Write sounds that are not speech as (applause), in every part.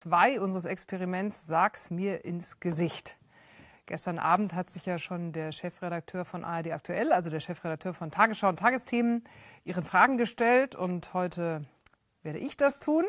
2 unseres Experiments Sag's mir ins Gesicht. Gestern Abend hat sich ja schon der Chefredakteur von ARD Aktuell, also der Chefredakteur von Tagesschau und Tagesthemen, ihren Fragen gestellt und heute werde ich das tun.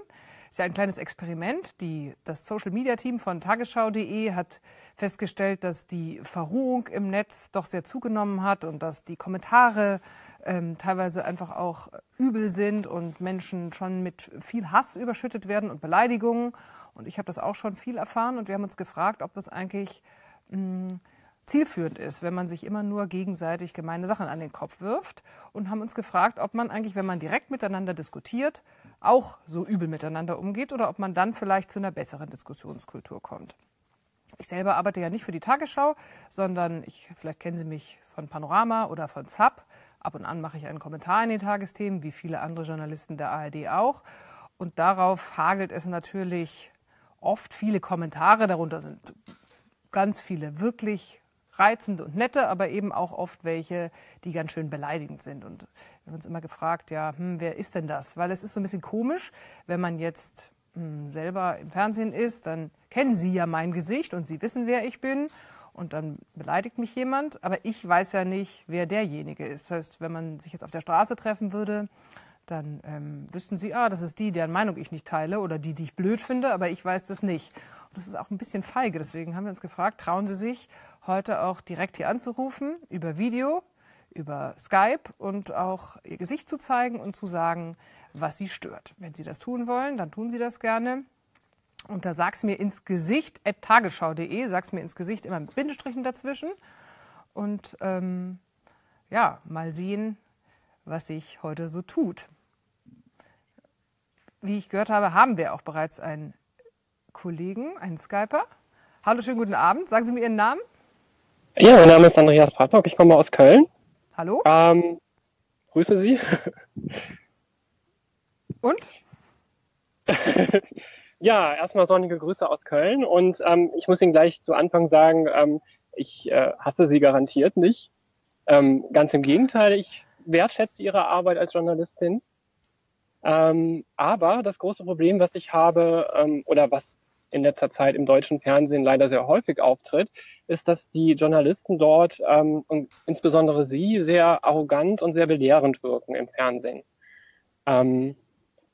Es ist ja ein kleines Experiment. Die, das Social Media Team von Tagesschau.de hat festgestellt, dass die Verruhung im Netz doch sehr zugenommen hat und dass die Kommentare ähm, teilweise einfach auch übel sind und Menschen schon mit viel Hass überschüttet werden und Beleidigungen. Und ich habe das auch schon viel erfahren und wir haben uns gefragt, ob das eigentlich mh, hm, zielführend ist, wenn man sich immer nur gegenseitig gemeine Sachen an den Kopf wirft und haben uns gefragt, ob man eigentlich, wenn man direkt miteinander diskutiert, auch so übel miteinander umgeht oder ob man dann vielleicht zu einer besseren Diskussionskultur kommt. Ich selber arbeite ja nicht für die Tagesschau, sondern ich, vielleicht kennen Sie mich von Panorama oder von ZAP. Ab und an mache ich einen Kommentar in den Tagesthemen, wie viele andere Journalisten der ARD auch. Und darauf hagelt es natürlich oft viele Kommentare, darunter sind ganz viele wirklich reizende und nette, aber eben auch oft welche, die ganz schön beleidigend sind. Und wir haben uns immer gefragt, ja, hm, wer ist denn das? Weil es ist so ein bisschen komisch, wenn man jetzt hm, selber im Fernsehen ist, dann kennen Sie ja mein Gesicht und Sie wissen, wer ich bin. Und dann beleidigt mich jemand, aber ich weiß ja nicht, wer derjenige ist. Das heißt, wenn man sich jetzt auf der Straße treffen würde, dann ähm, wüssten sie, ah, das ist die, deren Meinung ich nicht teile oder die, die ich blöd finde, aber ich weiß das nicht. Und das ist auch ein bisschen feige. Deswegen haben wir uns gefragt, trauen Sie sich heute auch direkt hier anzurufen, über Video, über Skype und auch Ihr Gesicht zu zeigen und zu sagen, was Sie stört. Wenn Sie das tun wollen, dann tun Sie das gerne. Da sag's mir ins Gesicht, at tagesschau.de, sag's mir ins Gesicht, immer mit Bindestrichen dazwischen. Und ähm, ja, mal sehen, was sich heute so tut. Wie ich gehört habe, haben wir auch bereits einen Kollegen, einen Skyper. Hallo, schönen guten Abend. Sagen Sie mir Ihren Namen. Ja, mein Name ist Andreas Bratbock. Ich komme aus Köln. Hallo. Ähm, grüße Sie. Und? (laughs) ja, erstmal sonnige Grüße aus Köln. Und ähm, ich muss Ihnen gleich zu Anfang sagen, ähm, ich äh, hasse Sie garantiert nicht. Ähm, ganz im Gegenteil, ich wertschätze Ihre Arbeit als Journalistin. Ähm, aber das große Problem, was ich habe ähm, oder was in letzter Zeit im deutschen Fernsehen leider sehr häufig auftritt, ist, dass die Journalisten dort ähm, und insbesondere Sie sehr arrogant und sehr belehrend wirken im Fernsehen. Ähm,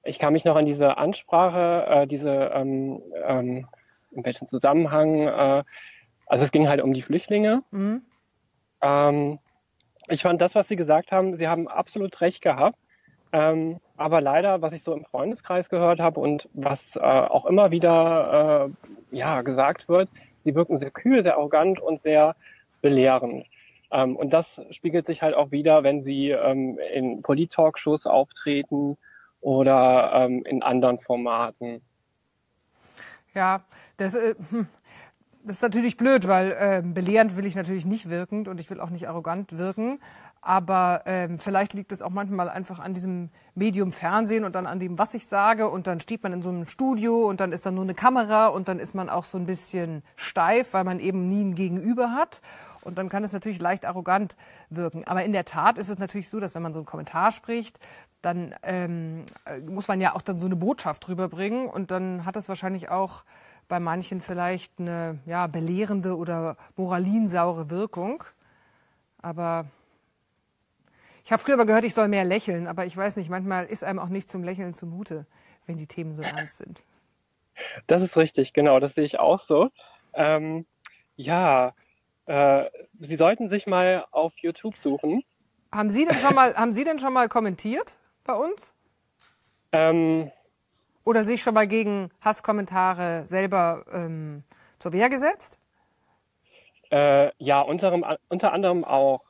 ich kann mich noch an diese Ansprache, äh, diese ähm, ähm, in welchem Zusammenhang, äh, also es ging halt um die Flüchtlinge. Mhm. Ich fand das, was Sie gesagt haben, Sie haben absolut recht gehabt. Ähm, aber leider, was ich so im Freundeskreis gehört habe und was äh, auch immer wieder äh, ja, gesagt wird, sie wirken sehr kühl, sehr arrogant und sehr belehrend. Ähm, und das spiegelt sich halt auch wieder, wenn sie ähm, in Polit-Talkshows auftreten oder ähm, in anderen Formaten. Ja, das, äh, hm, das ist natürlich blöd, weil äh, belehrend will ich natürlich nicht wirkend und ich will auch nicht arrogant wirken. Aber ähm, vielleicht liegt es auch manchmal einfach an diesem Medium Fernsehen und dann an dem, was ich sage. Und dann steht man in so einem Studio und dann ist da nur eine Kamera und dann ist man auch so ein bisschen steif, weil man eben nie ein Gegenüber hat. Und dann kann es natürlich leicht arrogant wirken. Aber in der Tat ist es natürlich so, dass wenn man so einen Kommentar spricht, dann ähm, äh, muss man ja auch dann so eine Botschaft rüberbringen. Und dann hat es wahrscheinlich auch bei manchen vielleicht eine ja, belehrende oder moralinsaure Wirkung. Aber ich habe früher mal gehört, ich soll mehr lächeln, aber ich weiß nicht, manchmal ist einem auch nicht zum Lächeln zumute, wenn die Themen so ernst sind. Das ist richtig, genau, das sehe ich auch so. Ähm, ja, äh, Sie sollten sich mal auf YouTube suchen. Haben Sie denn schon mal, haben Sie denn schon mal kommentiert bei uns? Ähm, Oder sich schon mal gegen Hasskommentare selber ähm, zur Wehr gesetzt? Äh, ja, unter, unter anderem auch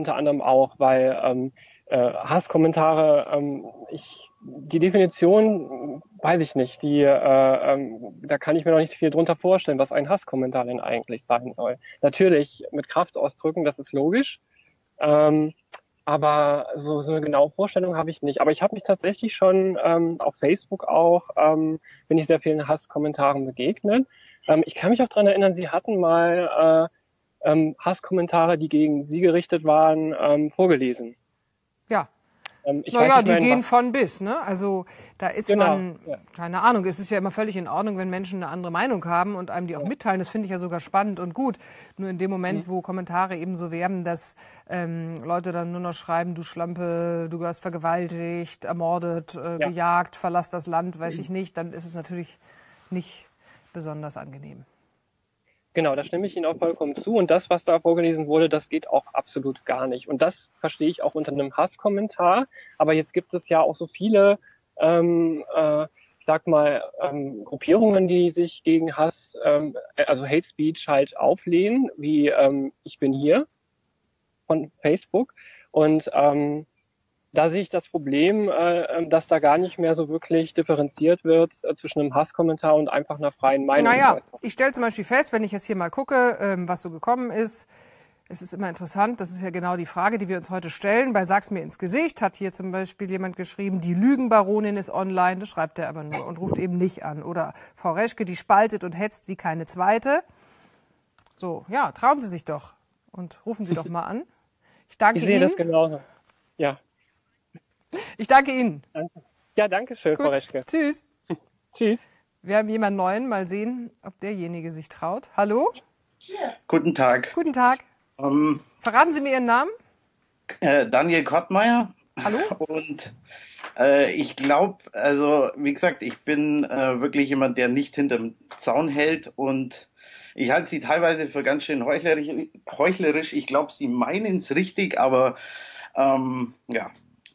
unter anderem auch, weil ähm, äh, Hasskommentare, ähm, ich die Definition weiß ich nicht. Die, äh, ähm, da kann ich mir noch nicht viel drunter vorstellen, was ein Hasskommentar denn eigentlich sein soll. Natürlich mit Kraft ausdrücken, das ist logisch. Ähm, aber so, so eine genaue Vorstellung habe ich nicht. Aber ich habe mich tatsächlich schon ähm, auf Facebook auch, ähm, bin ich sehr vielen Hasskommentaren begegnet. Ähm, ich kann mich auch dran erinnern, Sie hatten mal äh, ähm, Hasskommentare, die gegen sie gerichtet waren, ähm, vorgelesen. Ja, Ähm, naja, die gehen von bis, ne? Also da ist genau, man, ja. keine Ahnung, es ist ja immer völlig in Ordnung, wenn Menschen eine andere Meinung haben und einem die auch mitteilen. Das finde ich ja sogar spannend und gut. Nur in dem Moment, mhm. wo Kommentare eben so werben, dass ähm, Leute dann nur noch schreiben, du Schlampe, du hast vergewaltigt, ermordet, äh, ja. gejagt, verlass das Land, weiß mhm. ich nicht, dann ist es natürlich nicht besonders angenehm. Genau, da stimme ich Ihnen auch vollkommen zu. Und das, was da vorgelesen wurde, das geht auch absolut gar nicht. Und das verstehe ich auch unter einem Hasskommentar. Aber jetzt gibt es ja auch so viele, ähm, äh, ich sag mal, ähm, Gruppierungen, die sich gegen Hass, ähm, also Hate Speech halt auflehnen, wie ähm, Ich bin hier von Facebook. Und ähm, da sehe ich das Problem, äh, ähm, dass da gar nicht mehr so wirklich differenziert wird äh, zwischen einem Hasskommentar und einfach einer freien Meinung. Naja, ich stelle zum Beispiel fest, wenn ich jetzt hier mal gucke, ähm, was so gekommen ist, es ist immer interessant, das ist ja genau die Frage, die wir uns heute stellen. Bei Sag's mir ins Gesicht hat hier zum Beispiel jemand geschrieben, die Lügenbaronin ist online, das schreibt er aber nur und ruft eben nicht an. Oder Frau Reschke, die spaltet und hetzt wie keine zweite. So, ja, trauen Sie sich doch und rufen Sie doch mal an. Ich danke ich sehe Ihnen. das genauso. Ja. Ich danke Ihnen. Danke. Ja, danke schön, Gut. Frau Reschke. Tschüss. (laughs) Tschüss. Wir haben jemanden neuen. Mal sehen, ob derjenige sich traut. Hallo? Guten Tag. Guten Tag. Um, Verraten Sie mir Ihren Namen? Äh, Daniel Kottmeier. Hallo? (laughs) Und äh, ich glaube, also wie gesagt, ich bin äh, wirklich jemand, der nicht hinterm Zaun hält und ich halte sie teilweise für ganz schön heuchlerisch. heuchlerisch. Ich glaube, sie meinen es richtig, aber ähm, ja,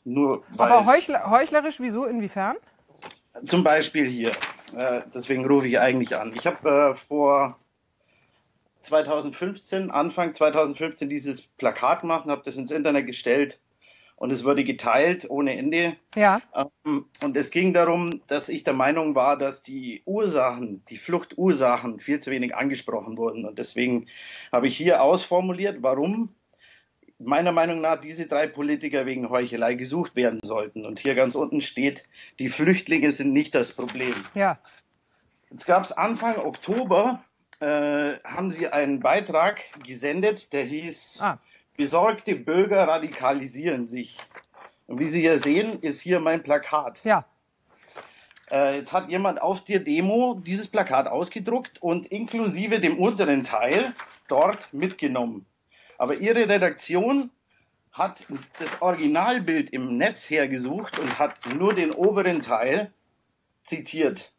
nur Aber heuchler, heuchlerisch, wieso, inwiefern? Zum Beispiel hier. Äh, deswegen rufe ich eigentlich an. Ich habe äh, vor 2015, Anfang 2015 dieses Plakat gemacht und habe das ins Internet gestellt und es wurde geteilt ohne Ende. Ja. Ähm, und es ging darum, dass ich der Meinung war, dass die Ursachen, die Fluchtursachen viel zu wenig angesprochen wurden. Und deswegen habe ich hier ausformuliert, warum meiner Meinung nach diese drei Politiker wegen Heuchelei gesucht werden sollten. Und hier ganz unten steht, die Flüchtlinge sind nicht das Problem. Ja. Jetzt gab es Anfang Oktober, äh, haben sie einen Beitrag gesendet, der hieß, ah. besorgte Bürger radikalisieren sich. Und wie Sie hier sehen, ist hier mein Plakat. Ja. Äh, jetzt hat jemand auf der Demo dieses Plakat ausgedruckt und inklusive dem unteren Teil dort mitgenommen. Aber ihre Redaktion hat das Originalbild im Netz hergesucht und hat nur den oberen Teil zitiert.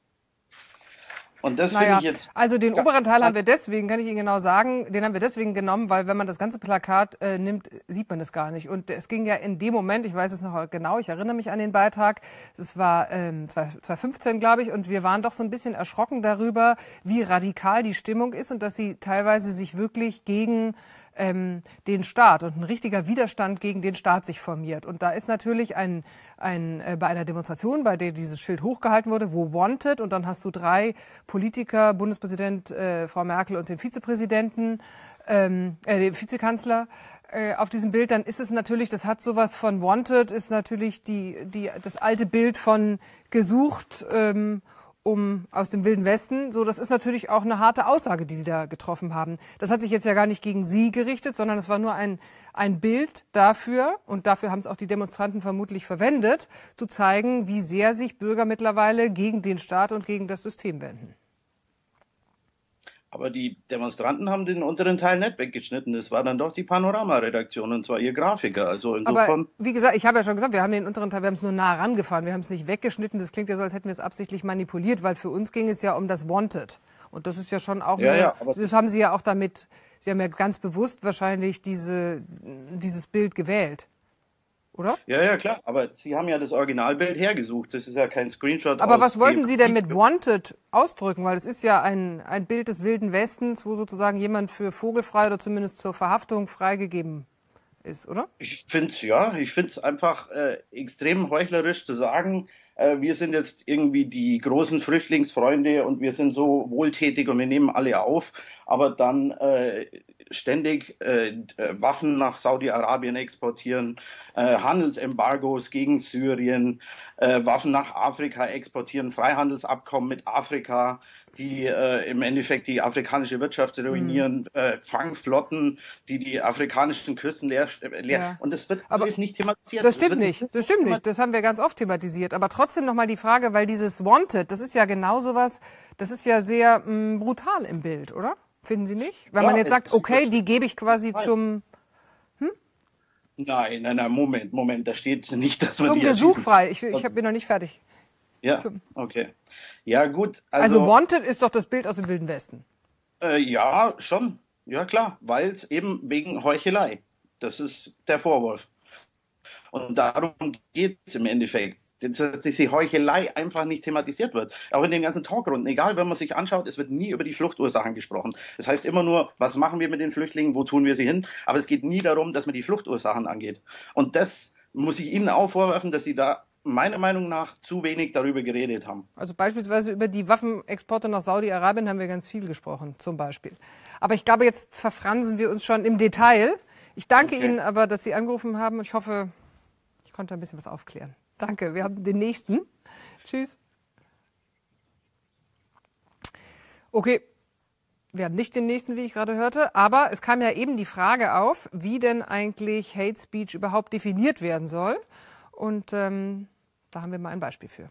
Und das naja, finde ich jetzt. Also den oberen Teil haben wir deswegen, kann ich Ihnen genau sagen, den haben wir deswegen genommen, weil wenn man das ganze Plakat äh, nimmt, sieht man es gar nicht. Und es ging ja in dem Moment, ich weiß es noch genau, ich erinnere mich an den Beitrag, es war ähm, 2015, glaube ich, und wir waren doch so ein bisschen erschrocken darüber, wie radikal die Stimmung ist und dass sie teilweise sich wirklich gegen ähm, den Staat und ein richtiger Widerstand gegen den Staat sich formiert. Und da ist natürlich ein, ein, äh, bei einer Demonstration, bei der dieses Schild hochgehalten wurde, wo Wanted, und dann hast du drei Politiker, Bundespräsident äh, Frau Merkel und den Vizepräsidenten, ähm, äh, den Vizekanzler, äh, auf diesem Bild, dann ist es natürlich, das hat sowas von Wanted, ist natürlich die, die, das alte Bild von gesucht ähm, um aus dem Wilden Westen. So, das ist natürlich auch eine harte Aussage, die Sie da getroffen haben. Das hat sich jetzt ja gar nicht gegen Sie gerichtet, sondern es war nur ein, ein Bild dafür, und dafür haben es auch die Demonstranten vermutlich verwendet, zu zeigen, wie sehr sich Bürger mittlerweile gegen den Staat und gegen das System wenden. Aber die Demonstranten haben den unteren Teil nicht weggeschnitten. Das war dann doch die Panorama-Redaktion und zwar ihr Grafiker. Also insofern. Aber wie gesagt, ich habe ja schon gesagt, wir haben den unteren Teil, wir haben es nur nah rangefahren. Wir haben es nicht weggeschnitten. Das klingt ja so, als hätten wir es absichtlich manipuliert, weil für uns ging es ja um das Wanted. Und das ist ja schon auch, ja, eine, ja, das haben Sie ja auch damit, Sie haben ja ganz bewusst wahrscheinlich diese, dieses Bild gewählt oder? Ja, ja, klar. Aber Sie haben ja das Originalbild hergesucht. Das ist ja kein Screenshot. Aber was wollten Sie denn mit Wanted ausdrücken? Weil es ist ja ein, ein Bild des Wilden Westens, wo sozusagen jemand für vogelfrei oder zumindest zur Verhaftung freigegeben ist, oder? Ich finde es, ja. Ich finde es einfach äh, extrem heuchlerisch zu sagen, äh, wir sind jetzt irgendwie die großen Flüchtlingsfreunde und wir sind so wohltätig und wir nehmen alle auf. Aber dann äh, ständig äh, äh, Waffen nach Saudi-Arabien exportieren, äh, Handelsembargos gegen Syrien, äh, Waffen nach Afrika exportieren, Freihandelsabkommen mit Afrika, die äh, im Endeffekt die afrikanische Wirtschaft ruinieren, mhm. äh, Fangflotten, die die afrikanischen Küsten leer, äh, leer ja. und das wird aber alles nicht thematisiert. Das stimmt das nicht, das stimmt nicht, das haben wir ganz oft thematisiert, aber trotzdem nochmal die Frage, weil dieses Wanted, das ist ja genau sowas, das ist ja sehr mh, mm, brutal im Bild, oder? Finden Sie nicht? Wenn ja, man jetzt sagt, okay, die gebe ich quasi zum hm? Nein, nein, nein, Moment, Moment, da steht nicht, dass man Zum Besuch frei. Ich, ich bin noch nicht fertig. Ja, okay. Ja, gut. Also, also Wanted ist doch das Bild aus dem Wilden Westen. Äh, ja, schon. Ja, klar, weil es eben wegen Heuchelei. Das ist der Vorwurf. Und darum geht es im Endeffekt dass diese Heuchelei einfach nicht thematisiert wird. Auch in den ganzen Talkrunden, egal, wenn man sich anschaut, es wird nie über die Fluchtursachen gesprochen. Das heißt immer nur, was machen wir mit den Flüchtlingen, wo tun wir sie hin? Aber es geht nie darum, dass man die Fluchtursachen angeht. Und das muss ich Ihnen auch vorwerfen, dass Sie da meiner Meinung nach zu wenig darüber geredet haben. Also beispielsweise über die Waffenexporte nach Saudi-Arabien haben wir ganz viel gesprochen, zum Beispiel. Aber ich glaube, jetzt verfransen wir uns schon im Detail. Ich danke okay. Ihnen aber, dass Sie angerufen haben. Ich hoffe, ich konnte ein bisschen was aufklären. Danke, wir haben den nächsten. Tschüss. Okay, wir haben nicht den nächsten, wie ich gerade hörte, aber es kam ja eben die Frage auf, wie denn eigentlich Hate Speech überhaupt definiert werden soll. Und ähm, da haben wir mal ein Beispiel für.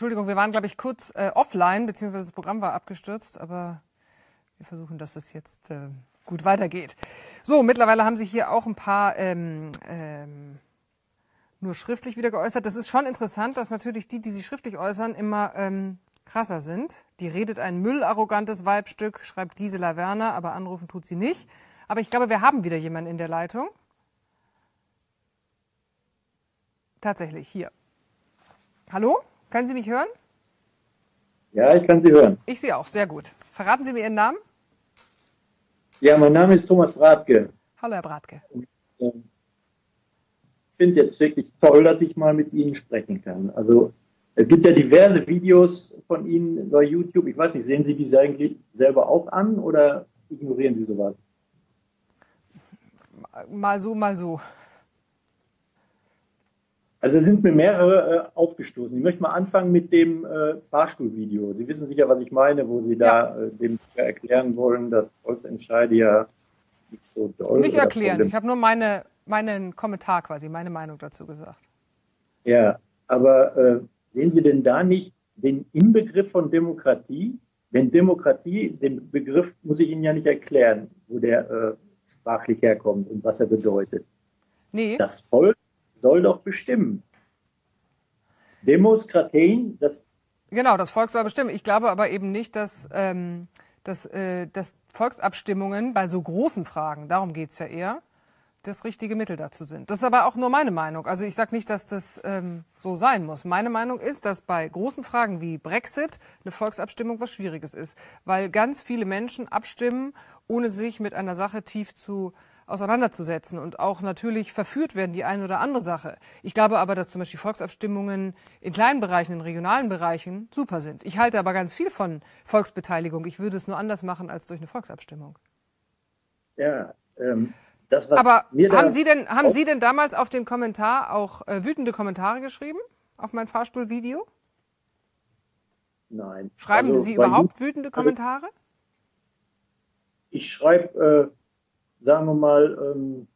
Entschuldigung, wir waren, glaube ich, kurz äh, offline, beziehungsweise das Programm war abgestürzt, aber wir versuchen, dass es jetzt äh, gut weitergeht. So, mittlerweile haben sich hier auch ein paar ähm, ähm, nur schriftlich wieder geäußert. Das ist schon interessant, dass natürlich die, die sich schriftlich äußern, immer ähm, krasser sind. Die redet ein müllarrogantes Weibstück, schreibt Gisela Werner, aber anrufen tut sie nicht. Aber ich glaube, wir haben wieder jemanden in der Leitung. Tatsächlich, hier. Hallo? Können Sie mich hören? Ja, ich kann Sie hören. Ich Sie auch, sehr gut. Verraten Sie mir Ihren Namen? Ja, mein Name ist Thomas Bratke. Hallo, Herr Bratke. Ich ähm, finde jetzt wirklich toll, dass ich mal mit Ihnen sprechen kann. Also es gibt ja diverse Videos von Ihnen bei YouTube. Ich weiß nicht, sehen Sie diese eigentlich selber auch an oder ignorieren Sie sowas? Mal so, mal so. Also es sind mir mehrere äh, aufgestoßen. Ich möchte mal anfangen mit dem äh, Fahrstuhlvideo. Sie wissen sicher, was ich meine, wo Sie ja. da äh, dem erklären wollen, dass Volksentscheide ja nicht so doll Nicht erklären, ich habe nur meine, meinen Kommentar quasi, meine Meinung dazu gesagt. Ja, aber äh, sehen Sie denn da nicht den Inbegriff von Demokratie? Denn Demokratie, den Begriff muss ich Ihnen ja nicht erklären, wo der äh, sprachlich herkommt und was er bedeutet. Nee. Das Volk soll doch bestimmen. Demokratien, das. Genau, das Volk soll bestimmen. Ich glaube aber eben nicht, dass, ähm, dass, äh, dass Volksabstimmungen bei so großen Fragen, darum geht's ja eher, das richtige Mittel dazu sind. Das ist aber auch nur meine Meinung. Also ich sage nicht, dass das ähm, so sein muss. Meine Meinung ist, dass bei großen Fragen wie Brexit eine Volksabstimmung was Schwieriges ist, weil ganz viele Menschen abstimmen, ohne sich mit einer Sache tief zu auseinanderzusetzen und auch natürlich verführt werden, die eine oder andere Sache. Ich glaube aber, dass zum Beispiel Volksabstimmungen in kleinen Bereichen, in regionalen Bereichen super sind. Ich halte aber ganz viel von Volksbeteiligung. Ich würde es nur anders machen als durch eine Volksabstimmung. Ja, ähm, das, was aber haben Sie denn, haben Sie denn damals auf den Kommentar auch äh, wütende Kommentare geschrieben? Auf mein Fahrstuhlvideo? Nein. Schreiben also, Sie überhaupt wütende Kommentare? ich schreibe, äh, sagen wir mal, ähm,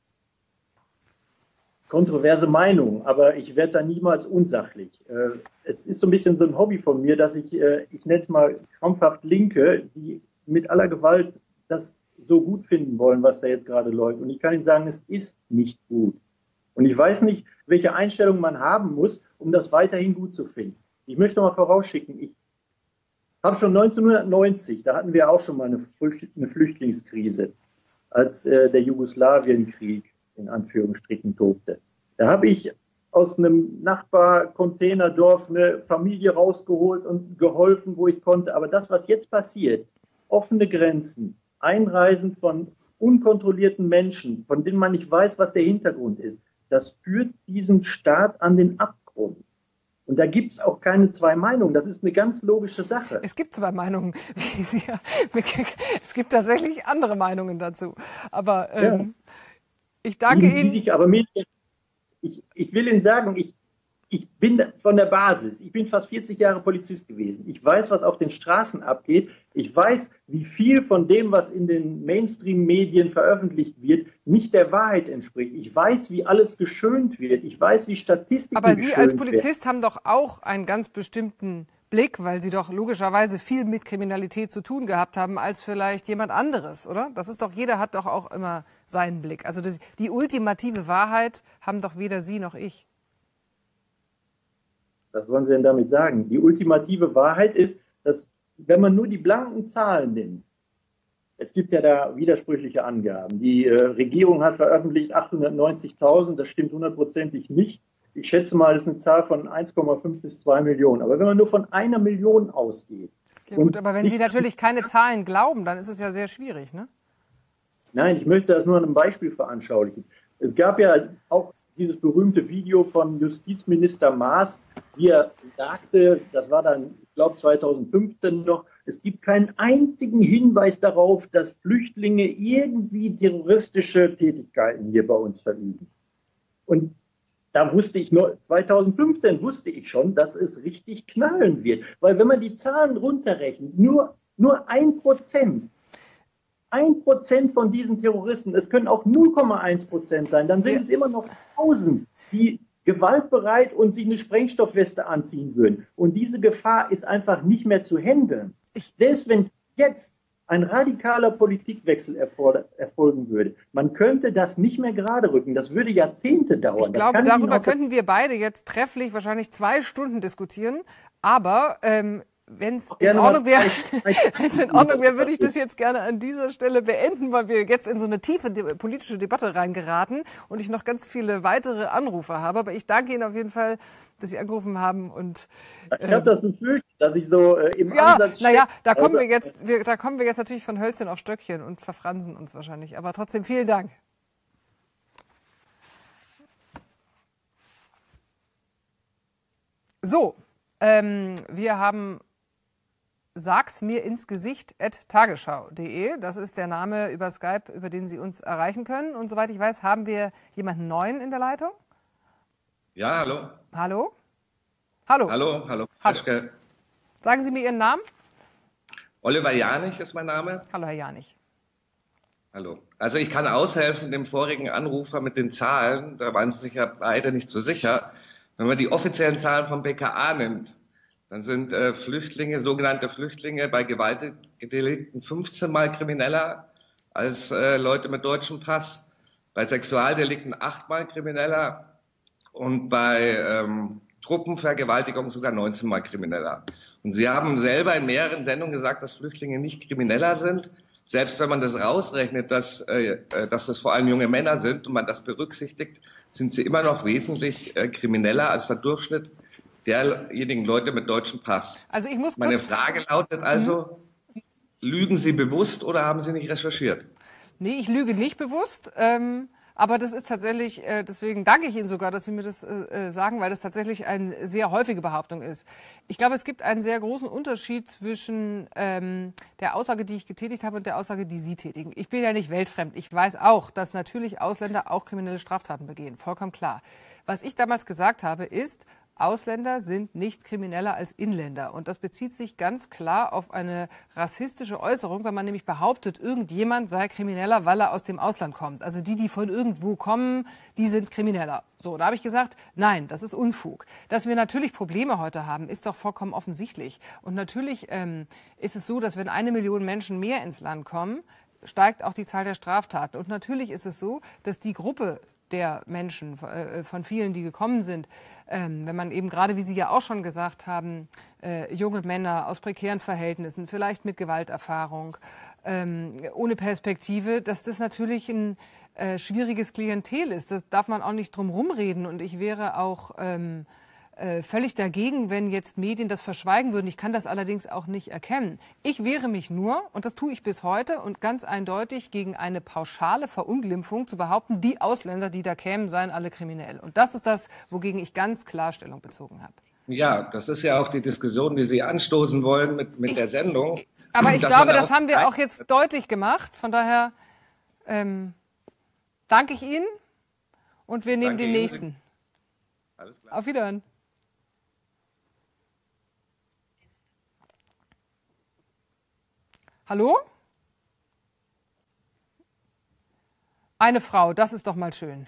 kontroverse Meinungen, aber ich werde da niemals unsachlich. Äh, es ist so ein bisschen so ein Hobby von mir, dass ich, äh, ich nenne es mal krampfhaft Linke, die mit aller Gewalt das so gut finden wollen, was da jetzt gerade läuft. Und ich kann Ihnen sagen, es ist nicht gut. Und ich weiß nicht, welche Einstellung man haben muss, um das weiterhin gut zu finden. Ich möchte mal vorausschicken, ich habe schon 1990, da hatten wir auch schon mal eine, Flüchtlingskrise, als äh, der Jugoslawienkrieg in Anführungsstrichen tobte. Da habe ich aus einem Nachbarcontainerdorf eine Familie rausgeholt und geholfen, wo ich konnte. Aber das, was jetzt passiert, offene Grenzen, Einreisen von unkontrollierten Menschen, von denen man nicht weiß, was der Hintergrund ist, das führt diesen Staat an den Abgrund. Und da gibt es auch keine zwei Meinungen. Das ist eine ganz logische Sache. Es gibt zwei Meinungen. (laughs) es gibt tatsächlich andere Meinungen dazu. Aber ähm, ja. ich danke die, die Ihnen. Sich aber mit, ich, ich will Ihnen sagen, ich, ich bin von der Basis, ich bin fast 40 Jahre Polizist gewesen. Ich weiß, was auf den Straßen abgeht. Ich weiß, wie viel von dem, was in den Mainstream-Medien veröffentlicht wird, nicht der Wahrheit entspricht. Ich weiß, wie alles geschönt wird. Ich weiß, wie Statistiken Aber Sie als Polizist werden. haben doch auch einen ganz bestimmten Blick, weil Sie doch logischerweise viel mit Kriminalität zu tun gehabt haben als vielleicht jemand anderes, oder? Das ist doch, jeder hat doch auch immer seinen Blick. Also das, die ultimative Wahrheit haben doch weder Sie noch ich. Was wollen Sie denn damit sagen? Die ultimative Wahrheit ist, dass wenn man nur die blanken Zahlen nimmt, es gibt ja da widersprüchliche Angaben. Die äh, Regierung hat veröffentlicht 890.000, das stimmt hundertprozentig nicht. Ich schätze mal, das ist eine Zahl von 1,5 bis 2 Millionen. Aber wenn man nur von einer Million ausgeht. Ja gut, aber wenn Sie natürlich keine Zahlen glauben, dann ist es ja sehr schwierig, ne? Nein, ich möchte das nur an einem Beispiel veranschaulichen. Es gab ja auch dieses berühmte Video von Justizminister Maas, wie er sagte, das war dann, ich glaube 2015 noch, es gibt keinen einzigen Hinweis darauf, dass Flüchtlinge irgendwie terroristische Tätigkeiten hier bei uns verüben. Und da wusste ich nur, 2015 wusste ich schon, dass es richtig knallen wird. Weil wenn man die Zahlen runterrechnet, nur, nur ein Prozent ein Prozent von diesen Terroristen, es können auch 0,1 Prozent sein, dann sind ja. es immer noch 1000, die gewaltbereit und sich eine Sprengstoffweste anziehen würden. Und diese Gefahr ist einfach nicht mehr zu handeln. Selbst wenn jetzt ein radikaler Politikwechsel erfolgen würde. Man könnte das nicht mehr gerade rücken. Das würde Jahrzehnte dauern. Ich glaube, darüber könnten wir beide jetzt trefflich wahrscheinlich zwei Stunden diskutieren. Aber ähm, wenn es in Ordnung wäre, (laughs) in (laughs) Ordnung wäre, würde ich das jetzt gerne an dieser Stelle beenden, weil wir jetzt in so eine tiefe politische Debatte reingeraten und ich noch ganz viele weitere Anrufe habe. Aber ich danke Ihnen auf jeden Fall, dass Sie angerufen haben und ich habe das befürchtet, dass ich so äh, im ja, Ansatz. Naja, da kommen wir jetzt, wir, da kommen wir jetzt natürlich von Hölzchen auf Stöckchen und verfransen uns wahrscheinlich. Aber trotzdem vielen Dank. So, ähm, wir haben sag's mir ins Gesicht at tagesschau.de. Das ist der Name über Skype, über den Sie uns erreichen können. Und soweit ich weiß, haben wir jemanden neuen in der Leitung. Ja, hallo. Hallo? Hallo. Hallo, hallo. hallo. Sagen Sie mir Ihren Namen. Oliver Janich ist mein Name. Hallo, Herr Janich. Hallo. Also ich kann aushelfen dem vorigen Anrufer mit den Zahlen. Da waren Sie sich ja beide nicht so sicher. Wenn man die offiziellen Zahlen vom BKA nimmt, dann sind äh, Flüchtlinge, sogenannte Flüchtlinge bei Gewaltdelikten 15 Mal krimineller als äh, Leute mit deutschem Pass. Bei Sexualdelikten achtmal krimineller und bei ähm, Truppenvergewaltigung sogar 19 Mal krimineller. Und Sie haben selber in mehreren Sendungen gesagt, dass Flüchtlinge nicht krimineller sind. Selbst wenn man das rausrechnet, dass, äh, äh dass das vor allem junge Männer sind und man das berücksichtigt, sind sie immer noch wesentlich äh, krimineller als der Durchschnitt derjenigen Leute mit deutschem Pass. Also ich muss Meine Frage lautet also, mhm. lügen Sie bewusst oder haben Sie nicht recherchiert? Nee, ich lüge nicht bewusst. Ähm, aber das ist tatsächlich, äh, deswegen danke ich Ihnen sogar, dass Sie mir das äh, äh, sagen, weil das tatsächlich eine sehr häufige Behauptung ist. Ich glaube, es gibt einen sehr großen Unterschied zwischen ähm, der Aussage, die ich getätigt habe, und der Aussage, die Sie tätigen. Ich bin ja nicht weltfremd. Ich weiß auch, dass natürlich Ausländer auch kriminelle Straftaten begehen. Vollkommen klar. Was ich damals gesagt habe, ist, Ausländer sind nicht krimineller als Inländer. Und das bezieht sich ganz klar auf eine rassistische Äußerung, wenn man nämlich behauptet, irgendjemand sei krimineller, weil er aus dem Ausland kommt. Also die, die von irgendwo kommen, die sind krimineller. So, da habe ich gesagt, nein, das ist Unfug. Dass wir natürlich Probleme heute haben, ist doch vollkommen offensichtlich. Und natürlich ähm, ist es so, dass wenn eine Million Menschen mehr ins Land kommen, steigt auch die Zahl der Straftaten. Und natürlich ist es so, dass die Gruppe der Menschen, äh, von vielen, die gekommen sind, ähm, wenn man eben gerade, wie Sie ja auch schon gesagt haben, äh, junge Männer aus prekären Verhältnissen, vielleicht mit Gewalterfahrung, ähm, ohne Perspektive, dass das natürlich ein äh, schwieriges Klientel ist. Das darf man auch nicht drum rumreden. Und ich wäre auch ähm, äh, völlig dagegen, wenn jetzt Medien das verschweigen würden. Ich kann das allerdings auch nicht erkennen. Ich wehre mich nur, und das tue ich bis heute, und ganz eindeutig gegen eine pauschale Verunglimpfung zu behaupten, die Ausländer, die da kämen, seien alle kriminell. Und das ist das, wogegen ich ganz klar Stellung bezogen habe. Ja, das ist ja auch die Diskussion, die Sie anstoßen wollen mit, mit ich, der Sendung. Aber ich glaube, das haben wir auch jetzt deutlich gemacht. Von daher ähm, danke ich Ihnen und wir nehmen danke den nächsten. Alles klar. Auf Wiedersehen. Hallo? Eine Frau, das ist doch mal schön.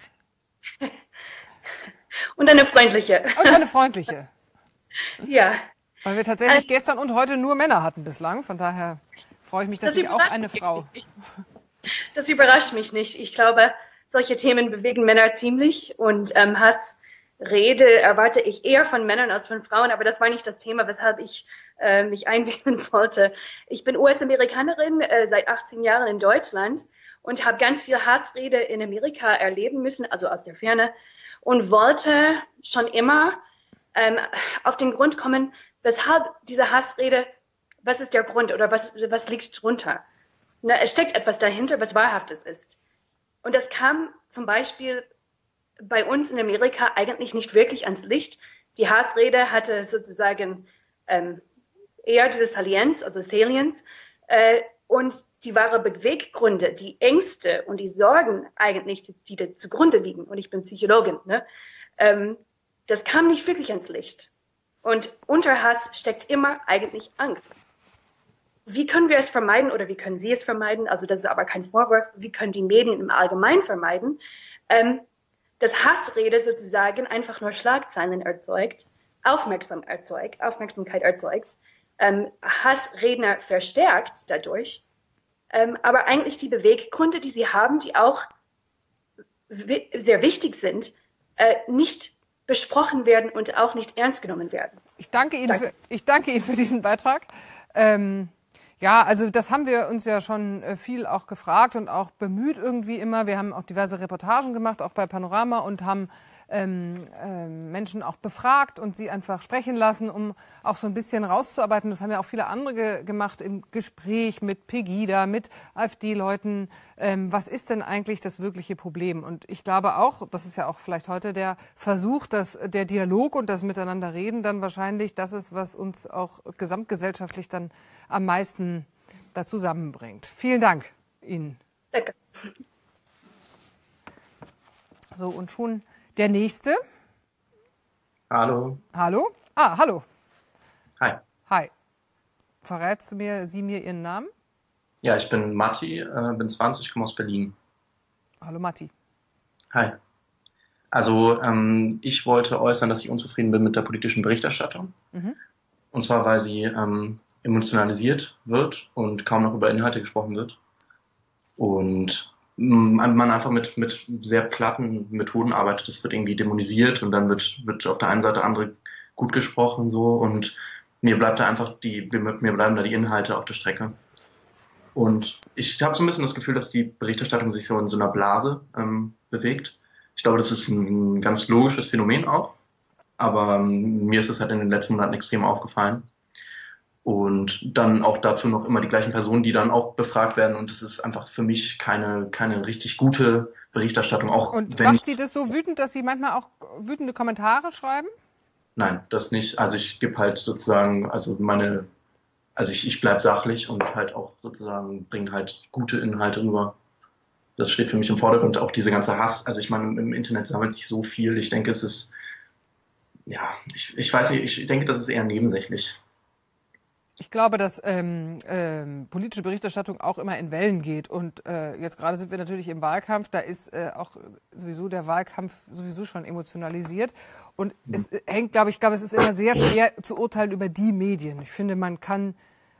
Und eine freundliche. Und eine freundliche. (laughs) ja. Weil wir tatsächlich äh, gestern und heute nur Männer hatten bislang. Von daher freue ich mich, dass das ich auch eine Frau. Das überrascht mich nicht. Ich glaube, solche Themen bewegen Männer ziemlich und ähm, Hassrede erwarte ich eher von Männern als von Frauen. Aber das war nicht das Thema, weshalb ich äh, mich (laughs) einwählen wollte. Ich bin US-Amerikanerin, äh, seit 18 Jahren in Deutschland und habe ganz viel Hassrede in Amerika erleben müssen, also aus der Ferne, und wollte schon immer ähm, auf den Grund kommen, weshalb diese Hassrede, was ist der Grund oder was, was liegt drunter? Na, es steckt etwas dahinter, was wahrhaftes ist. Und das kam zum Beispiel bei uns in Amerika eigentlich nicht wirklich ans Licht. Die Hassrede hatte sozusagen ähm, eher diese Salienz, also Salience, äh, und die wahre Beweggründe, die Ängste und die Sorgen eigentlich, die, die zugrunde liegen, und ich bin Psychologin, ne, ähm, das kam nicht wirklich ans Licht. Und unter Hass steckt immer eigentlich Angst. Wie können wir es vermeiden oder wie können Sie es vermeiden? Also das ist aber kein Vorwurf. Wie können die Medien im Allgemeinen vermeiden? Ähm, dass Hassrede sozusagen einfach nur Schlagzeilen erzeugt, Aufmerksam erzeugt, Aufmerksamkeit erzeugt ähm, Hassredner verstärkt dadurch, ähm, aber eigentlich die Beweggründe, die sie haben, die auch sehr wichtig sind, äh, nicht besprochen werden und auch nicht ernst genommen werden. Ich danke Ihnen, danke. Für, ich danke Ihnen für diesen Beitrag. Ähm, ja, also das haben wir uns ja schon äh, viel auch gefragt und auch bemüht irgendwie immer. Wir haben auch diverse Reportagen gemacht, auch bei Panorama und haben ähm, äh, Menschen auch befragt und sie einfach sprechen lassen, um auch so ein bisschen rauszuarbeiten. Das haben ja auch viele andere ge gemacht im Gespräch mit Pegida, mit AfD-Leuten. Ähm, was ist denn eigentlich das wirkliche Problem? Und ich glaube auch, das ist ja auch vielleicht heute der Versuch, dass der Dialog und das Miteinanderreden dann wahrscheinlich das ist, was uns auch gesamtgesellschaftlich dann am meisten da zusammenbringt. Vielen Dank Ihnen. Danke. So, und schon der nächste. Hallo. Hallo? Ah, hallo. Hi. Hi. Verrätst du mir, Sie mir Ihren Namen? Ja, ich bin Matti, äh, bin 20, komme aus Berlin. Hallo Matti. Hi. Also ähm, ich wollte äußern, dass ich unzufrieden bin mit der politischen Berichterstattung. Mhm. Und zwar, weil sie ähm, emotionalisiert wird und kaum noch über Inhalte gesprochen wird. Und man einfach mit, mit sehr platten Methoden arbeitet. Es wird irgendwie dämonisiert und dann wird, wird auf der einen Seite andere gut gesprochen so und mir bleibt da einfach die, mir bleiben da die Inhalte auf der Strecke. Und ich habe so ein bisschen das Gefühl, dass die Berichterstattung sich so in so einer Blase ähm, bewegt. Ich glaube, das ist ein, ein ganz logisches Phänomen auch. Aber ähm, mir ist es halt in den letzten Monaten extrem aufgefallen. Und dann auch dazu noch immer die gleichen Personen, die dann auch befragt werden. Und das ist einfach für mich keine, keine richtig gute Berichterstattung. Auch und wenn macht Sie das so wütend, dass Sie manchmal auch wütende Kommentare schreiben? Nein, das nicht. Also ich gebe halt sozusagen, also meine, also ich, ich bleib sachlich und halt auch sozusagen bringt halt gute Inhalte rüber. Das steht für mich im Vordergrund. Auch diese ganze Hass. Also ich meine, im Internet sammelt sich so viel. Ich denke, es ist ja, ich, ich weiß nicht, ich denke, das ist eher nebensächlich. Ich glaube, dass ähm, ähm, politische Berichterstattung auch immer in Wellen geht. Und äh, jetzt gerade sind wir natürlich im Wahlkampf. Da ist äh, auch sowieso der Wahlkampf sowieso schon emotionalisiert. Und mhm. es hängt, glaube ich, glaube, es ist immer sehr schwer zu urteilen über die Medien. Ich finde, man kann,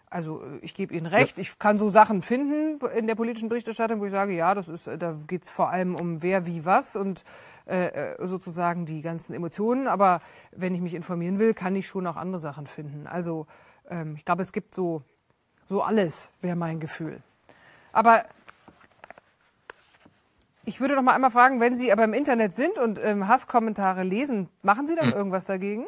also ich gebe Ihnen recht, ich kann so Sachen finden in der politischen Berichterstattung, wo ich sage, ja, das ist, da geht es vor allem um wer, wie, was und äh, äh, sozusagen die ganzen Emotionen. Aber wenn ich mich informieren will, kann ich schon auch andere Sachen finden. Also ähm, ich glaube, es gibt so, so alles, wäre mein Gefühl. Aber ich würde noch mal einmal fragen, wenn Sie aber im Internet sind und ähm, Hasskommentare lesen, machen Sie dann hm. irgendwas dagegen?